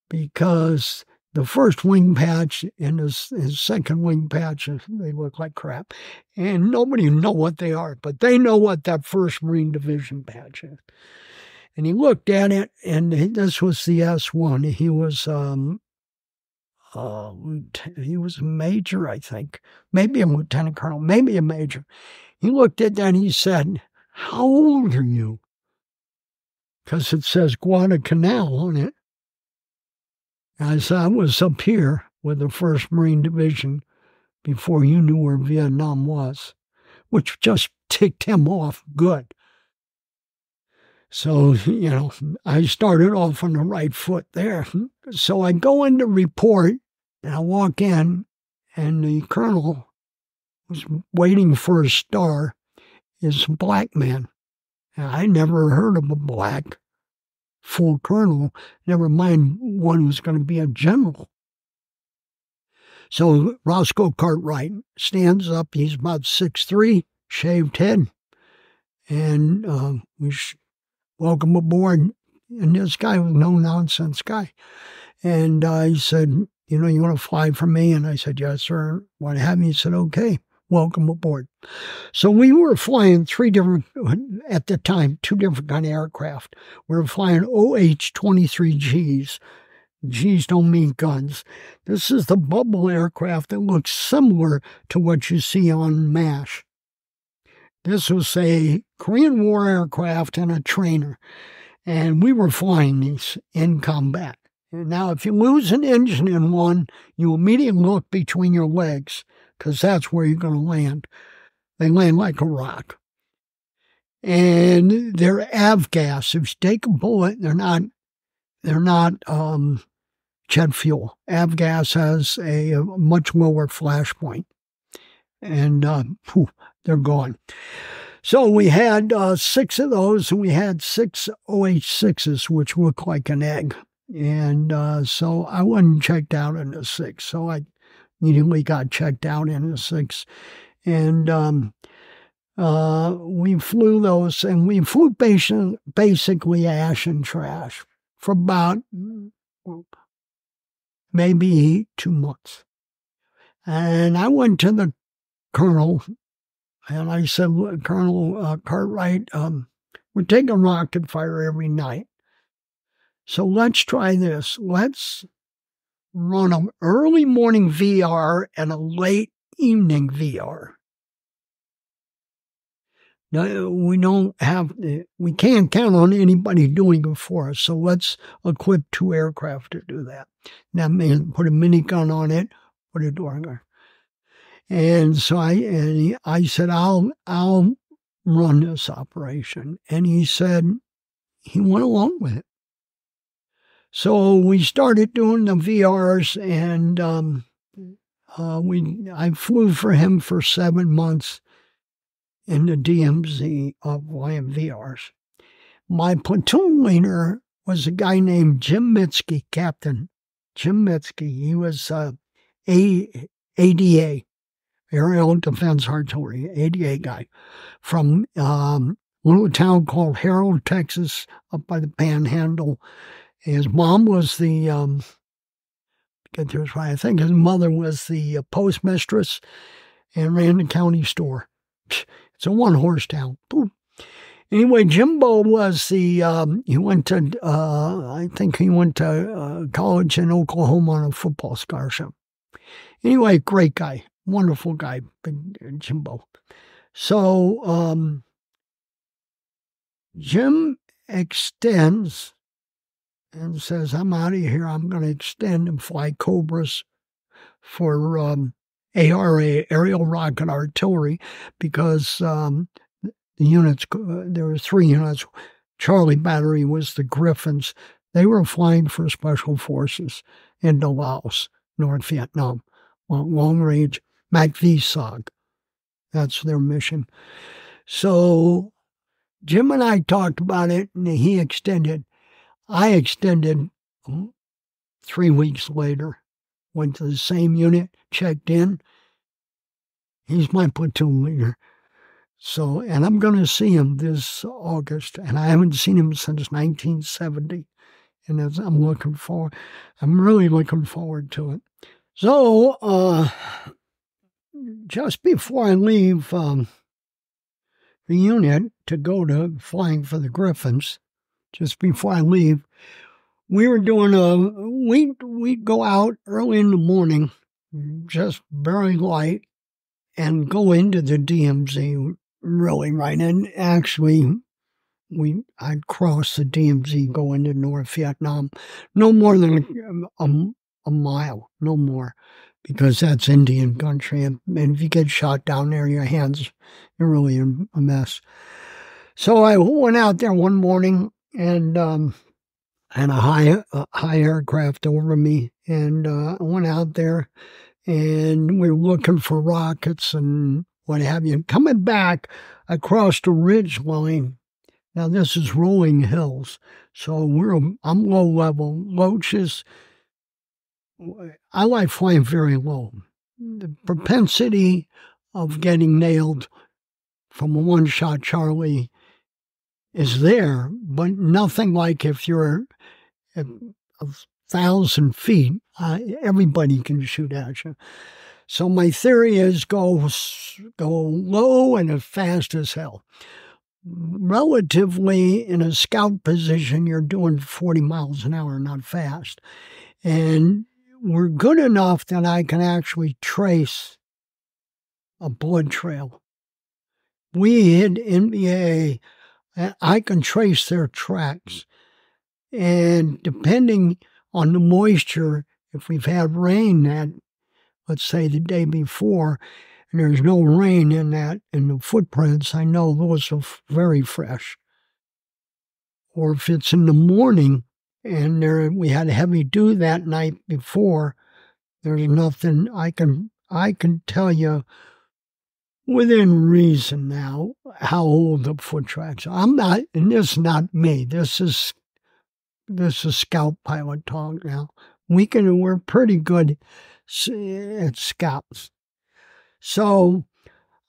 because the first wing patch and his, his second wing patch, they look like crap. And nobody know what they are, but they know what that first Marine Division patch is. And he looked at it, and this was the S1. He was um, uh, he was a major, I think, maybe a lieutenant colonel, maybe a major. He looked at that and he said, How old are you? Because it says Guadalcanal on it. As I was up here with the 1st Marine Division before you knew where Vietnam was, which just ticked him off good. So, you know, I started off on the right foot there. So I go in to report and I walk in, and the colonel was waiting for a star is a black man. And I never heard of a black full colonel, never mind one who's going to be a general. So Roscoe Cartwright stands up. He's about six three, shaved head, and uh, we welcome aboard. And this guy was no nonsense guy, and uh, he said, "You know, you want to fly for me?" And I said, "Yes, sir." What have you? He said, "Okay." Welcome aboard. So we were flying three different, at the time, two different kind of aircraft. We were flying OH-23Gs. Gs don't mean guns. This is the bubble aircraft that looks similar to what you see on MASH. This was a Korean War aircraft and a trainer, and we were flying these in combat. Now, if you lose an engine in one, you immediately look between your legs because that's where you're going to land. They land like a rock. And they're avgas. If you take a bullet, they're not, they're not um, jet fuel. Avgas has a, a much lower flash point. And uh, whew, they're gone. So we had uh, six of those, and we had six OH6s, which look like an egg. And uh, so I wasn't checked out in the six. So I immediately got checked out in the six. And um, uh, we flew those, and we flew basi- basically ash and trash for about maybe two months. And I went to the colonel and I said, Colonel uh, Cartwright, um, we're taking rocket fire every night. So let's try this. Let's run an early morning VR and a late evening VR. Now, we don't have, eh, we can't count on anybody doing it for us. So let's equip two aircraft to do that. That means put a minigun on it, put a on And so I, and I said, I'll, I'll run this operation. And he said, he went along with it. So we started doing the VRs, and um, uh, we I flew for him for seven months in the DMZ of YMVRs. My platoon leader was a guy named Jim Mitski, Captain Jim Mitski. He was uh, a ADA, Aerial Defense Artillery, ADA guy from um, a little town called Harrold, Texas, up by the Panhandle. His mom was the, um, get this right, I think his mother was the uh, postmistress and ran the county store. It's a one horse town. Boom. Anyway, Jimbo was the, um, he went to, uh, I think he went to uh, college in Oklahoma on a football scholarship. Anyway, great guy, wonderful guy, uh, Jimbo. So, um, Jim extends and says, I'm out of here. I'm going to extend and fly Cobras for um, ARA, aerial rocket artillery, because um, the units, uh, there were three units. Charlie Battery was the Griffins. They were flying for special forces into Laos, North Vietnam, long range MACV-SOG. That's their mission. So Jim and I talked about it, and he extended. I extended um, three weeks later, went to the same unit, checked in. He's my platoon leader. So, and I'm going to see him this August, and I haven't seen him since 1970. And I'm looking forward, I'm really looking forward to it. So, uh, just before I leave um, the unit to go to flying for the Griffins, just before I leave, we were doing a we we go out early in the morning, just very light, and go into the DMZ really right. And actually, we I'd cross the DMZ, go into North Vietnam, no more than a, a, a mile, no more, because that's Indian country, and, and if you get shot down there, your hands are really a mess. So I went out there one morning and um, and a high a high aircraft over me, and uh, I went out there, and we were looking for rockets and what have you. Coming back across the ridge line. Now this is rolling hills, so we're I'm low level. Loaches, I like flying very low. The propensity of getting nailed from a one shot Charlie is there, but nothing like if you're a, a thousand feet, uh, everybody can shoot at you. So my theory is go go low and as fast as hell. Relatively in a scout position, you're doing 40 miles an hour, not fast. And we're good enough that I can actually trace a blood trail. We hit NVA I can trace their tracks. Mm. And depending on the moisture, if we've had rain that, let's say the day before, and there's no rain in that, in the footprints, I know those are very fresh. Or if it's in the morning and there we had a heavy dew that night before, there's nothing I can I can tell you within reason now how old the foot tracks are. I'm not, and this is not me. This is this is scout pilot talk now. We can, we're pretty good at scouts. So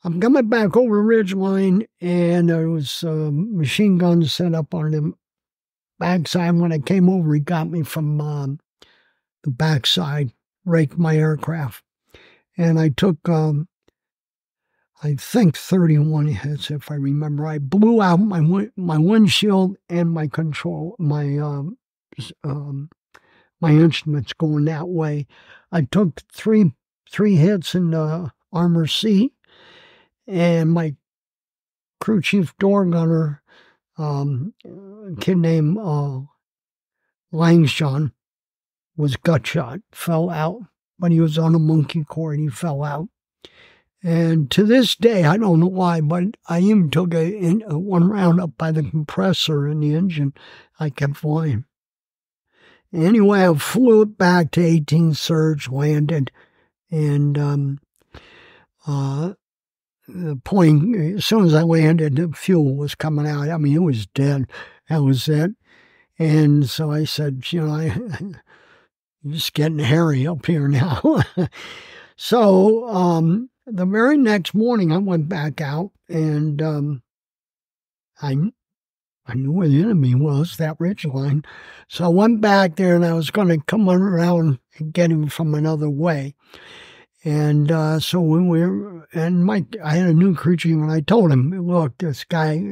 I'm coming back over Ridgeline, and there was a machine gun set up on the backside. When I came over, he got me from um, the backside, raked my aircraft. And I took um, I think 31 hits, if I remember. I blew out my my windshield and my control, my um, um, my instruments going that way. I took three three hits in the armor seat, and my crew chief door gunner, um, kid named uh, Langston, was gut shot, fell out, but he was on a monkey cord. And he fell out. And to this day, I don't know why, but I even took a, a one round up by the compressor in the engine. I kept flying. Anyway, I flew it back to 18 surge, landed, and um, uh, the point, as soon as I landed, the fuel was coming out. I mean, it was dead. That was it. And so I said, you know, I, am just getting hairy up here now. so um, the very next morning, I went back out and um, I I knew where the enemy was, that ridge line. So I went back there and I was going to come around and get him from another way. And uh, so when we were, and Mike, I had a new creature and I told him, look, this guy,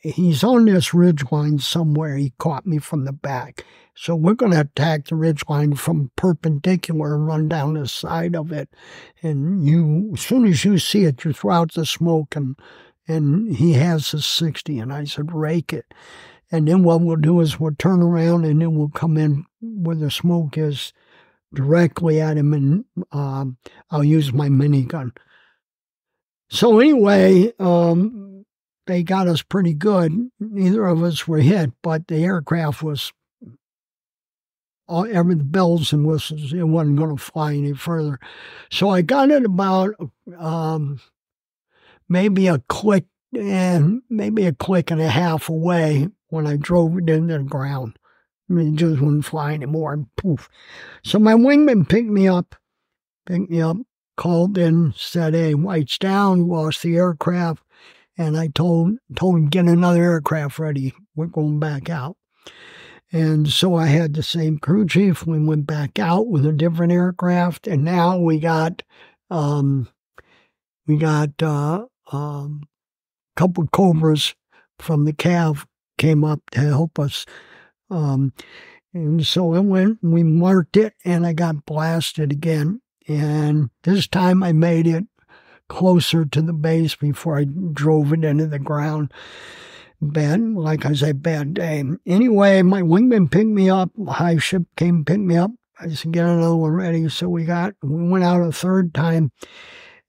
he's on this ridge line somewhere. He caught me from the back. So we're going to attack the ridge line from perpendicular and run down the side of it. And you, as soon as you see it, you throw out the smoke and, and he has a 60. And I said, rake it. And then what we'll do is we'll turn around and then we'll come in where the smoke is directly at him and um, I'll use my minigun. So anyway, um, they got us pretty good. Neither of us were hit, but the aircraft was all every bells and whistles. It wasn't going to fly any further. So I got it about um, maybe a click and maybe a click and a half away when I drove it into the ground. I mean, it just wouldn't fly anymore. And poof. So my wingman picked me up, picked me up, called in, said, "Hey, White's down, lost the aircraft." And I told told him get another aircraft ready. We're going back out. And so I had the same crew chief. We went back out with a different aircraft, and now we got um, we got uh, um, a couple Cobras from the Cav came up to help us. Um, and so I went, we marked it, and I got blasted again. And this time I made it closer to the base before I drove it into the ground bad, like I say, bad day. Anyway, my wingman picked me up. High ship came picked me up. I said, get another one ready. So we got, we went out a third time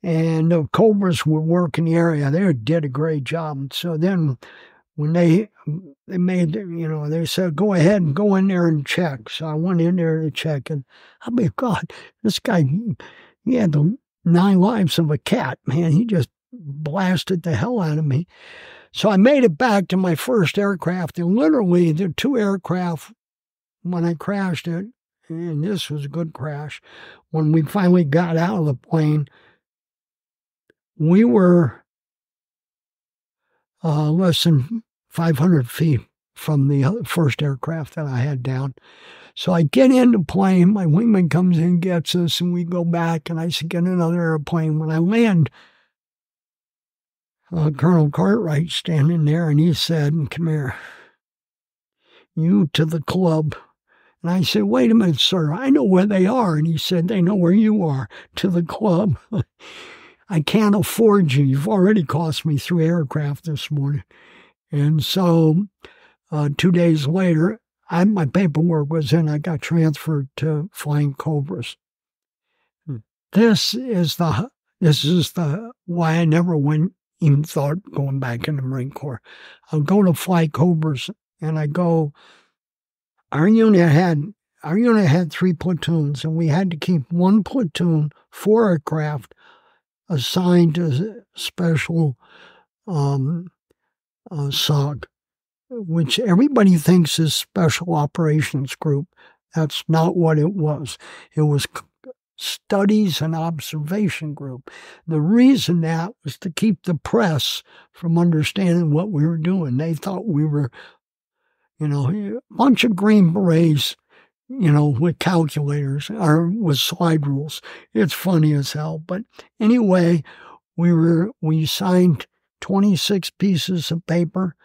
and the Cobras were working the area. They did a great job. So then when they, they made, you know, they said, go ahead and go in there and check. So I went in there to check and I mean, God, this guy, he had the nine lives of a cat, man. He just blasted the hell out of me. So I made it back to my first aircraft, and literally the two aircraft when I crashed it, and this was a good crash. When we finally got out of the plane, we were uh, less than 500 feet from the first aircraft that I had down. So I get in the plane, my wingman comes in, gets us, and we go back, and I get another airplane. When I land, uh, Colonel Cartwright standing there, and he said, Come here, you to the club. And I said, Wait a minute, sir, I know where they are. And he said, They know where you are, to the club. I can't afford you. You've already cost me three aircraft this morning. And so uh, two days later, I, my paperwork was in. I got transferred to Flying Cobras. Hmm. This is the this is the why I never went even thought going back in the Marine Corps. I'll go to Fly Cobras and I go. Our unit had our unit had three platoons, and we had to keep one platoon, four aircraft, assigned to special um, uh, SOG which everybody thinks is Special Operations Group. That's not what it was. It was Studies and Observation Group. The reason that was to keep the press from understanding what we were doing. They thought we were, you know, a bunch of Green Berets, you know, with calculators or with slide rules. It's funny as hell. But anyway, we were, we signed 26 pieces of paper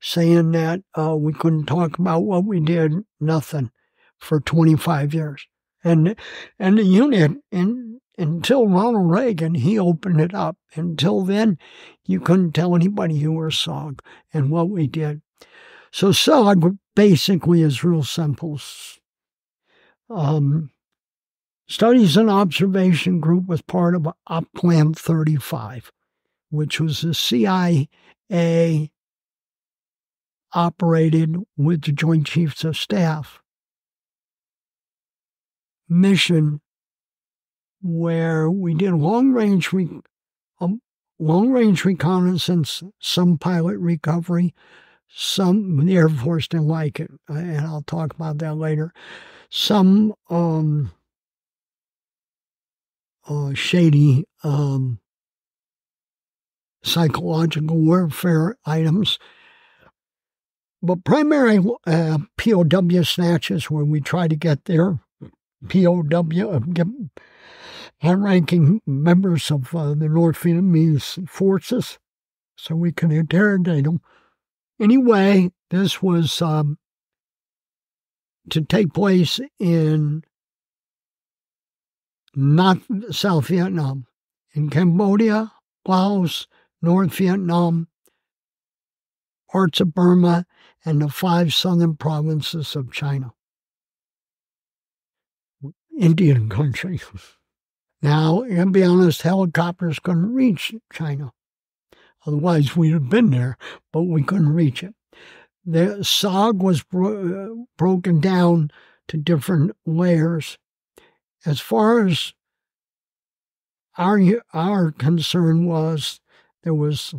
saying that uh, we couldn't talk about what we did, nothing, for 25 years. And and the unit, in, until Ronald Reagan, he opened it up. Until then, you couldn't tell anybody you were SOG and what we did. So SOG basically is real simple. Um, Studies and Observation Group was part of Op Plan 35, which was the CIA operated with the Joint Chiefs of Staff mission where we did long range re- um, long range reconnaissance, some pilot recovery, some the Air Force didn't like it, uh, and I'll talk about that later. Some um, uh, shady um, psychological warfare items but primary uh, POW snatches where we try to get there, POW, uh, high-ranking members of uh, the North Vietnamese forces so we can interrogate them. Anyway, this was um, to take place in not South Vietnam, in Cambodia, Laos, North Vietnam, parts of Burma, and the five southern provinces of China. Indian country. Now, to be honest, helicopters couldn't reach China. Otherwise, we'd have been there, but we couldn't reach it. The SOG was bro- uh, broken down to different layers. As far as our our concern was, there was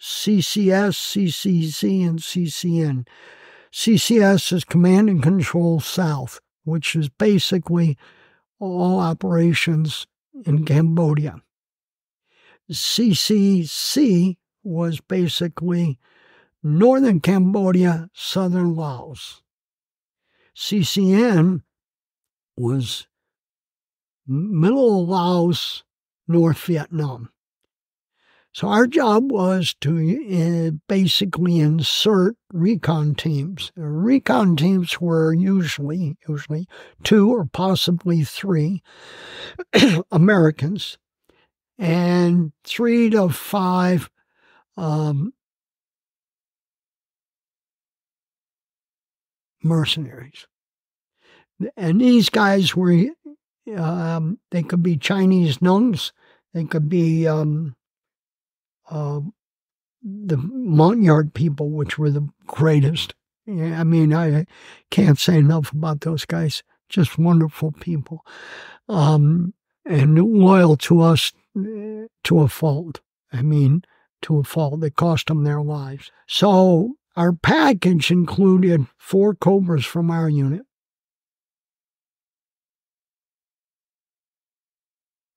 CCS, CCC, and CCN. CCS is Command and Control South, which is basically all operations in Cambodia. CCC was basically northern Cambodia, southern Laos. CCN was middle Laos, North Vietnam. So our job was to uh, basically insert recon teams. Recon teams were usually, usually two or possibly three Americans, and three to five um, mercenaries. And these guys were, um, they could be Chinese Nungs, they could be um, uh, the Montagnard people, which were the greatest. I mean, I can't say enough about those guys. Just wonderful people, um, and loyal to us to a fault. I mean, to a fault. They cost them their lives. So our package included four Cobras from our unit,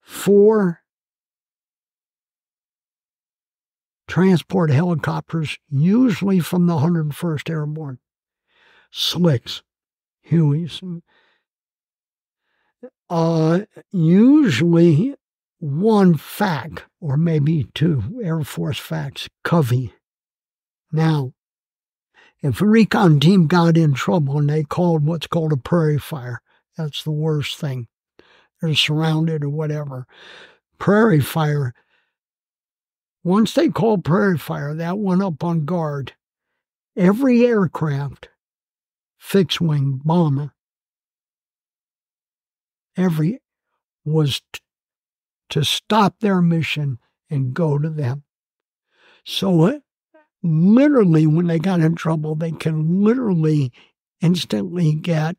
four transport helicopters, usually from the 101st Airborne. Slicks, Hueys. Uh, usually one FAC or maybe two Air Force FACs, Covey. Now, if a recon team got in trouble and they called what's called a prairie fire, that's the worst thing. They're surrounded or whatever. Prairie fire, once they called prairie fire, that went up on guard. Every aircraft, fixed wing bomber, every was to stop their mission and go to them. So it, literally, when they got in trouble, they can literally instantly get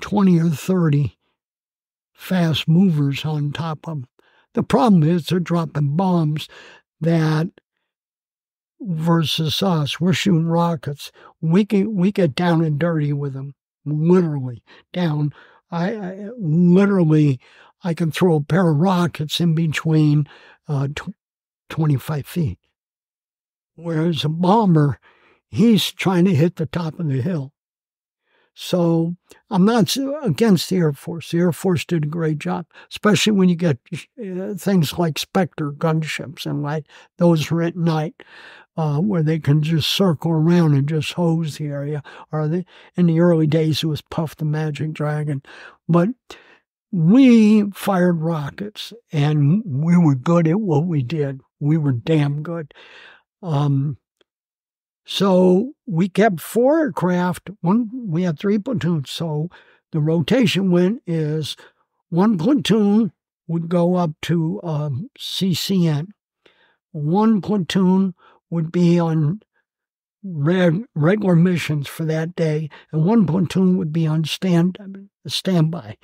20 or 30 fast movers on top of them. The problem is they're dropping bombs that versus us, we're shooting rockets. We can we get down and dirty with them, literally down. I, I literally I can throw a pair of rockets in between uh, tw- 25 feet. Whereas a bomber, he's trying to hit the top of the hill. So I'm not against the Air Force. The Air Force did a great job, especially when you get uh, things like Spectre gunships and like those are at night, uh, where they can just circle around and just hose the area. Or the, in the early days, it was Puff the Magic Dragon, but we fired rockets and we were good at what we did. We were damn good. Um, so we kept four aircraft. One we had three platoons. So the rotation went is one platoon would go up to um, CCN. One platoon would be on red, regular missions for that day, and one platoon would be on stand standby.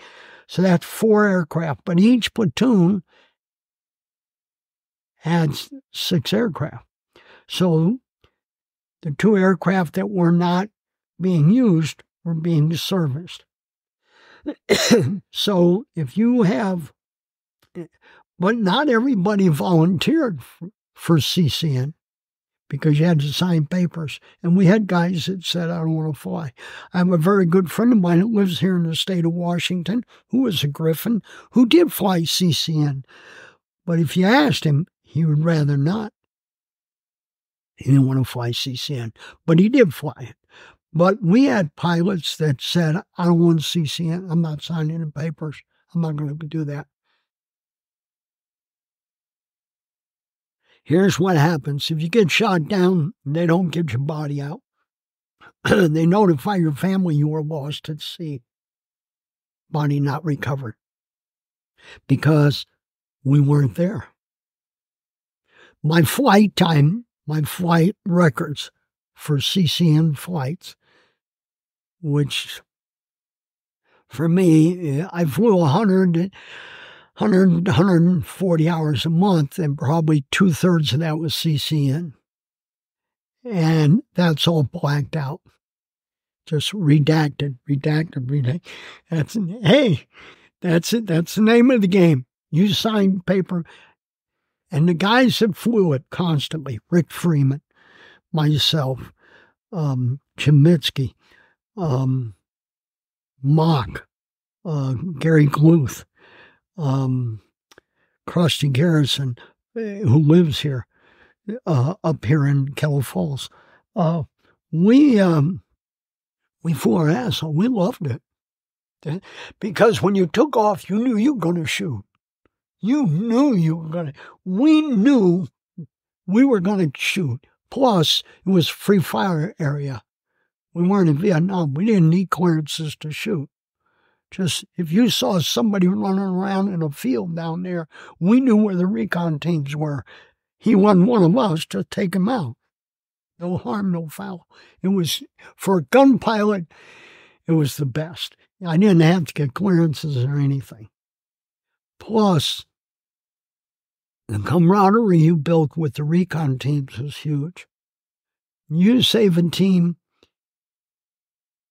So that's four aircraft, but each platoon had six aircraft. So the two aircraft that were not being used were being serviced. so if you have, but not everybody volunteered for, CCN because you had to sign papers. And we had guys that said, I don't want to fly. I have a very good friend of mine that lives here in the state of Washington who was a Griffin who did fly CCN. But if you asked him, he would rather not. He didn't want to fly CCN, but he did fly it. But we had pilots that said, I don't want CCN. I'm not signing the papers. I'm not going to do that. Here's what happens if you get shot down, they don't get your body out. they notify your family you were lost at sea, body not recovered, because we weren't there. My flight time my flight records for CCN flights, which for me, eh, I flew 100, 100 140 hours a month, and probably two thirds of that was CCN. And that's all blacked out. Just redacted, redacted, redacted. That's, hey, that's it. That's the name of the game. You sign paper. And the guys that flew it constantly, Rick Freeman, myself, um, Chemitsky, um, Mock, uh, Gary Gluth, um, Krusty Garrison, eh, who lives here, uh, up here in Kettle Falls. Uh, we, um, we flew our asshole. We loved it. Because when you took off, you knew you were going to shoot. You knew you were going to, we knew we were going to shoot. Plus, it was free fire area. We weren't in Vietnam. We didn't need clearances to shoot. Just if you saw somebody running around in a field down there, we knew where the recon teams were. He wasn't one of us to take him out. No harm, no foul. It was for a gun pilot, it was the best. I didn't have to get clearances or anything. Plus, the camaraderie you built with the recon teams was huge. You save a team,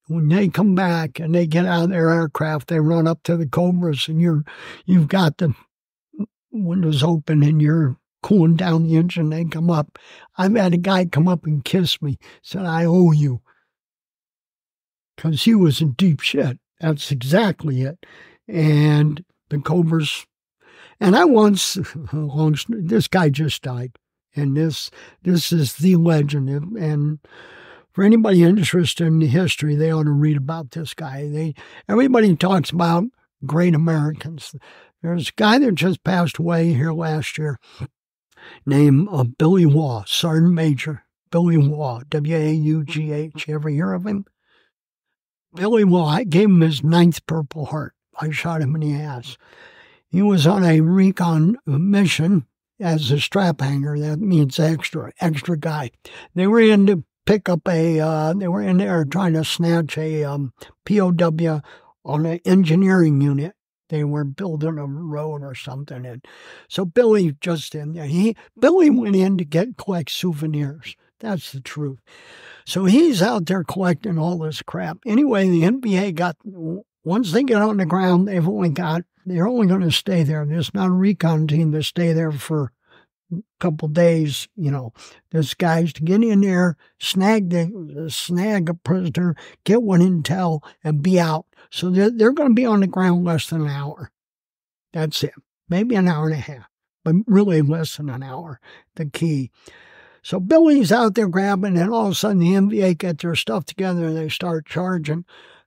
when they come back and they get out of their aircraft, they run up to the Cobras and you're, you've got the windows open and you're cooling down the engine. They come up. I've had a guy come up and kiss me, said, I owe you. Because he was in deep shit. That's exactly it. And the Cobras, and I once, long, this guy just died. And this this is the legend. And for anybody interested in the history, they ought to read about this guy. They everybody talks about great Americans. There's a guy that just passed away here last year named uh, Billy Waugh, Sergeant Major Billy Waugh, W A U G H. Ever hear of him? Billy Waugh, I gave him his ninth Purple Heart. I shot him in the ass. He was on a recon mission as a strap hanger. That means extra, extra guy. They were in to pick up a, uh, they were in there trying to snatch a um, POW on an engineering unit. They were building a road or something. And so Billy just in there. He Billy went in to get collect souvenirs. That's the truth. So he's out there collecting all this crap. Anyway, the NVA got once they get on the ground, they've only got they're only going to stay there. There's not a recon team to stay there for a couple days, you know, there's guys to get in there, snag the snag a prisoner, get one intel, and be out. So they're, they're going to be on the ground less than an hour. That's it. Maybe an hour and a half, but really less than an hour. The key. So Billy's out there grabbing, and all of a sudden the NVA get their stuff together and they start charging.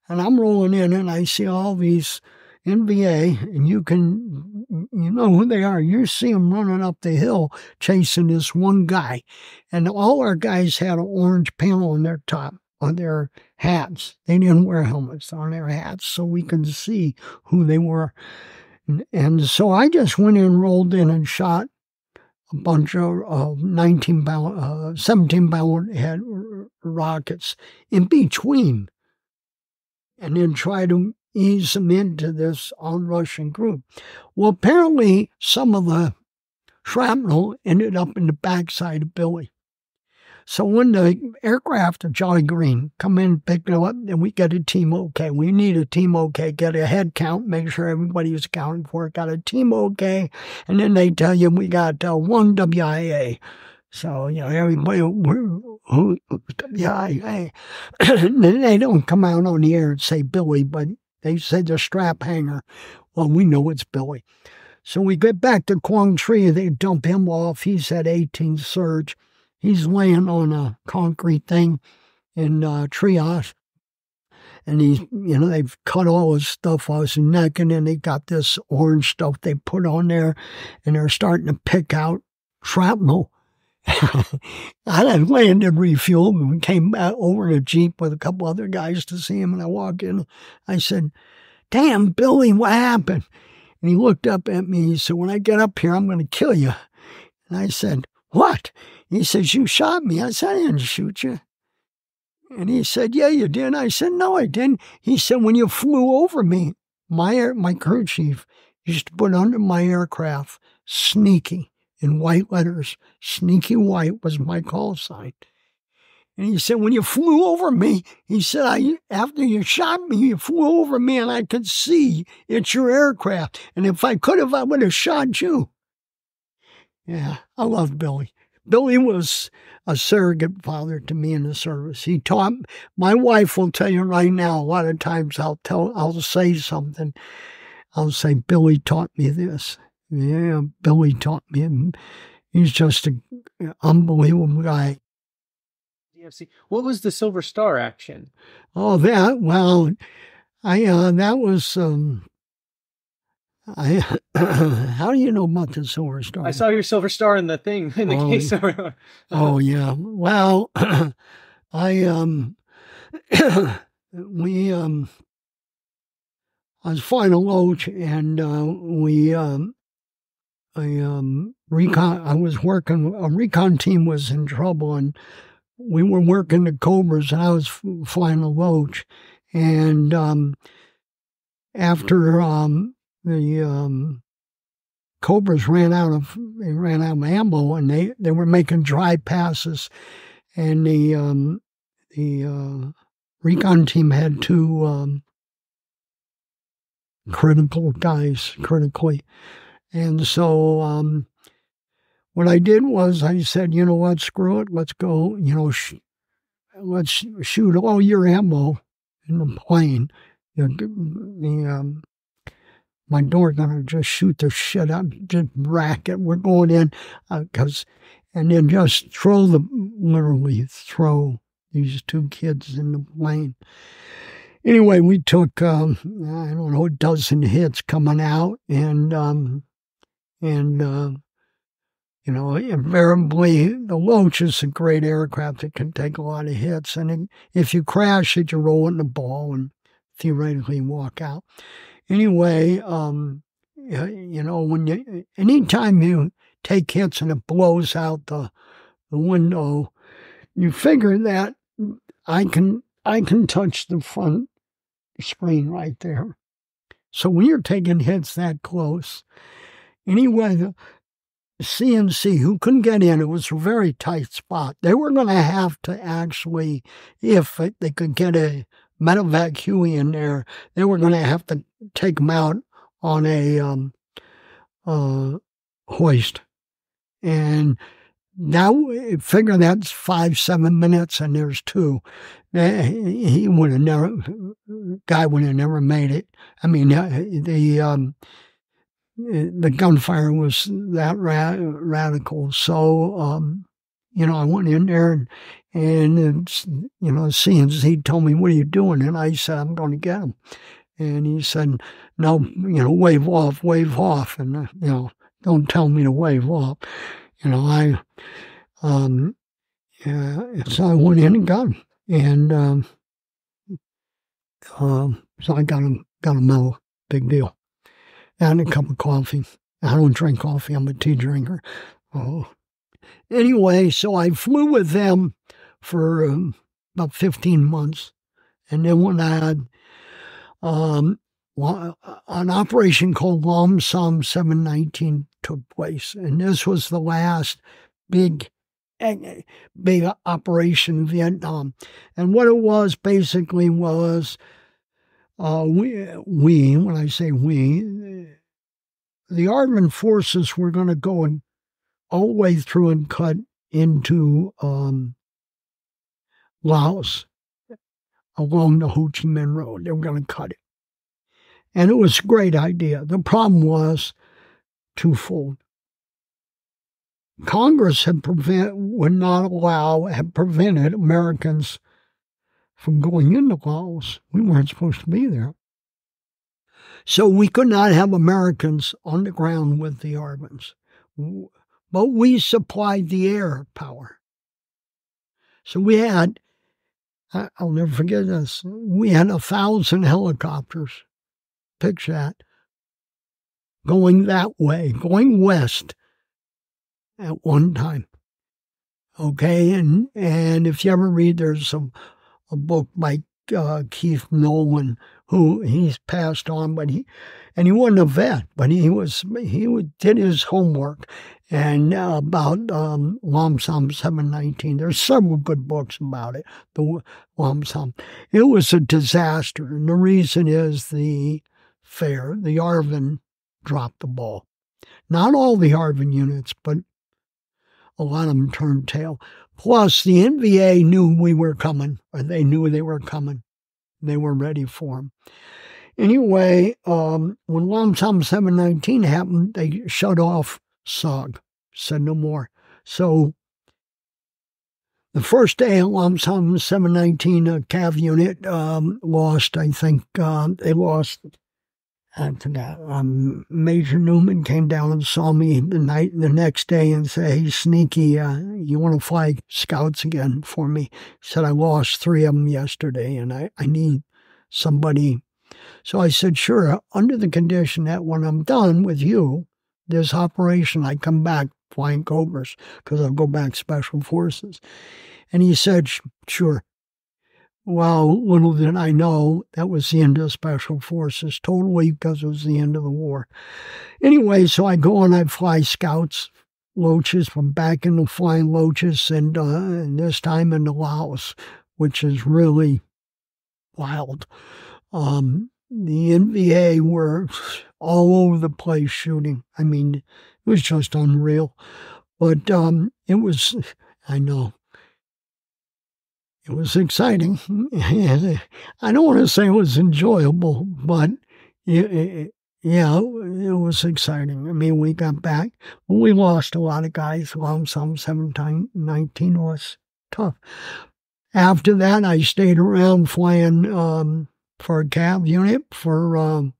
And I'm rolling in, and I see all these NVA, and you can, you know who they are. You see them running up the hill chasing this one guy. And all our guys had an orange panel on their top, on their hats. They didn't wear helmets on their hats, so we could see who they were. And, and so I just went in, rolled in, and shot a bunch of uh, 19 pound, uh, 17 pound head rockets in between and then try to ease them into this onrushing group. Well, apparently, some of the shrapnel ended up in the backside of Billy. So when the aircraft of Jolly Green come in, pick it up, and we get a team okay. We need a team okay, get a head count, make sure everybody is accounted for, got a team okay, and then they tell you we got uh, one WIA. So, you know, everybody, who WIA. and then they don't come out on the air and say Billy, but they said the strap hanger. Well, we know it's Billy. So we get back to Quang Tri. They dump him off. He's at 18th Surge. He's laying on a concrete thing in uh, triage. And he's, you know, they've cut all his stuff off his neck, and then they got this orange stuff they put on there, and they're starting to pick out shrapnel. I landed, refueled, and came back over in a Jeep with a couple other guys to see him. And I walked in. I said, Damn, Billy, what happened? And he looked up at me. He said, When I get up here, I'm going to kill you. And I said, What? He says, You shot me. I said, I didn't shoot you. And he said, Yeah, you did. I said, No, I didn't. He said, When you flew over me, my, my crew chief used to put under my aircraft sneaky in white letters. Sneaky White was my call sign. And he said, when you flew over me, he said, I, after you shot me, you flew over me and I could see it's your aircraft. And if I could have, I would have shot you. Yeah, I love Billy. Billy was a surrogate father to me in the service. He taught, my wife will tell you right now, a lot of times I'll tell, I'll say something. I'll say, Billy taught me this. Yeah, Billy taught me. He's just an unbelievable guy. DFC. What was the Silver Star action? Oh, that well, I uh, that was um, I. how do you know about the Silver Star? I saw your Silver Star in the thing in the oh, case. oh yeah. Well, I um, we um, I was flying a loach and uh, we um, a um, recon. I was working. A recon team was in trouble, and we were working the Cobras, and I was flying a Loach. And um, after um, the um, Cobras ran out of they ran out of ammo, and they, they were making dry passes, and the um, the uh, recon team had two um, critical guys critically and so um, what I did was I said, you know what, screw it, let's go, you know, sh- let's shoot all your ammo in the plane. You know, the, um, my door gonna just shoot the shit up, just rack it. We're going in because, uh, and then just throw the literally throw these two kids in the plane. Anyway, we took um, I don't know a dozen hits coming out, and um, and uh, you know, invariably, the Loach is a great aircraft that can take a lot of hits. And if you crash it, you roll in the ball and theoretically walk out. Anyway, um, you know, when you, anytime you take hits and it blows out the, the window, you figure that I can, I can touch the front screen right there. So when you're taking hits that close, anyway, the CNC who couldn't get in. It was a very tight spot. They were going to have to actually, if they could get a medevac Huey in there, they were going to have to take him out on a um, uh, hoist. And now figure that's five, seven minutes, and there's two. Eh, he would have never, guy would have never made it. I mean, the um, the gunfire was that ra- radical. So, um, you know, I went in there and, and you know, CNC told me, what are you doing? And I said, I'm going to get him. And he said, no, you know, wave off, wave off. And, uh, you know, don't tell me to wave off. You know, I, um, yeah, so I went in and got him. And, um, um, so I got him, got him medal. Big deal and a cup of coffee. I don't drink coffee, I'm a tea drinker. Oh. Anyway, so I flew with them for um, about 15 months. And then when I had um, an operation called Lam Son 719 took place. And this was the last big eh, big operation in Vietnam. And what it was basically was uh, we, we, when I say we, the ARVN forces were going to go and all the way through and cut into um, Laos along the Ho Chi Minh Road. They were going to cut it. And it was a great idea. The problem was twofold. Congress had prevent would not allow had prevented Americans from going into Laos. We weren't supposed to be there. So we could not have Americans on the ground with the ARVNs. But we supplied the air power. So we had, I'll never forget this, we had a thousand helicopters. Picture that. Going that way, going west at one time. Okay, and and if you ever read, there's a a book by uh, Keith Nolan, who he's passed on, but he and he wasn't a vet, but he was he did his homework and uh, about um, Lam Son 719. There's several good books about it. The Lam Son. It was a disaster, and the reason is the fair, the ARVN dropped the ball. Not all the ARVN units, but a lot of them turned tail. Plus, the NVA knew we were coming, or they knew they were coming. They were ready for them. Anyway, um, when Lam Son 719 happened, they shut off SOG, said no more. So the first day Som 719, a CAV unit um, lost, I think, uh, they lost and um, Major Newman came down and saw me the night the next day and said, "Hey, Sneaky, uh, you want to fly scouts again for me?" He said, "I lost three of them yesterday, and I, I need somebody." So I said, "Sure." Under the condition that when I'm done with you, this operation, I come back flying Cobras because I'll go back Special Forces. And he said, "Sure." Well, little did I know that was the end of Special Forces, totally because it was the end of the war. Anyway, so I go and I fly scouts, loaches, from back into flying loaches, and, uh, and this time in the Laos, which is really wild. Um, the NVA were all over the place shooting. I mean, it was just unreal. But um, it was, I know, it was exciting. I don't want to say it was enjoyable, but it, it, yeah, it was exciting. I mean, we got back. We lost a lot of guys. Well, some 17, 19 was tough. After that, I stayed around flying um, for a CAV unit for um,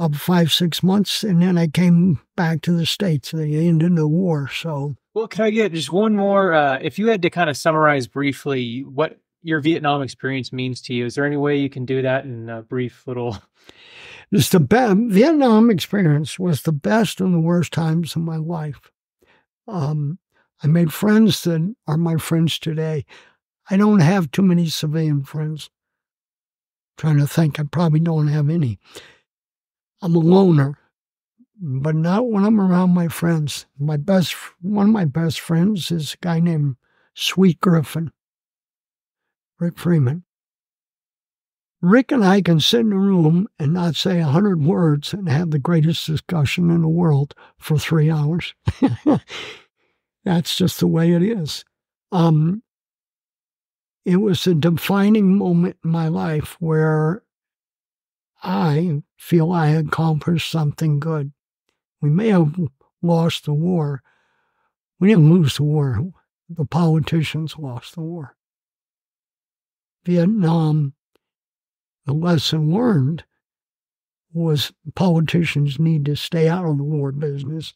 about five, six months, and then I came back to the States at the end of the war. So, well, can I get just one more? Uh, if you had to kind of summarize briefly what your Vietnam experience means to you, is there any way you can do that in a brief little? It's the best. Vietnam experience was the best and the worst times of my life. Um, I made friends that are my friends today. I don't have too many civilian friends. I'm trying to think, I probably don't have any. I'm a loner, but not when I'm around my friends. My best, one of my best friends is a guy named Sweet Griffin, Rick Freeman. Rick and I can sit in a room and not say a hundred words and have the greatest discussion in the world for three hours. That's just the way it is. Um, it was a defining moment in my life where I feel I accomplished something good. We may have lost the war. We didn't lose the war. The politicians lost the war. Vietnam, the lesson learned was politicians need to stay out of the war business.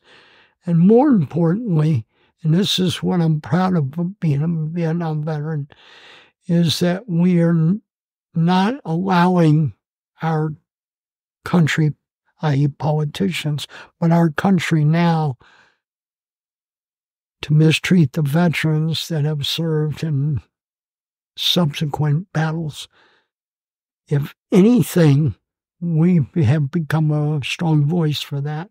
And more importantly, and this is what I'm proud of being a Vietnam veteran, is that we are not allowing our country, i.e., politicians, but our country now to mistreat the veterans that have served in subsequent battles. If anything, we have become a strong voice for that.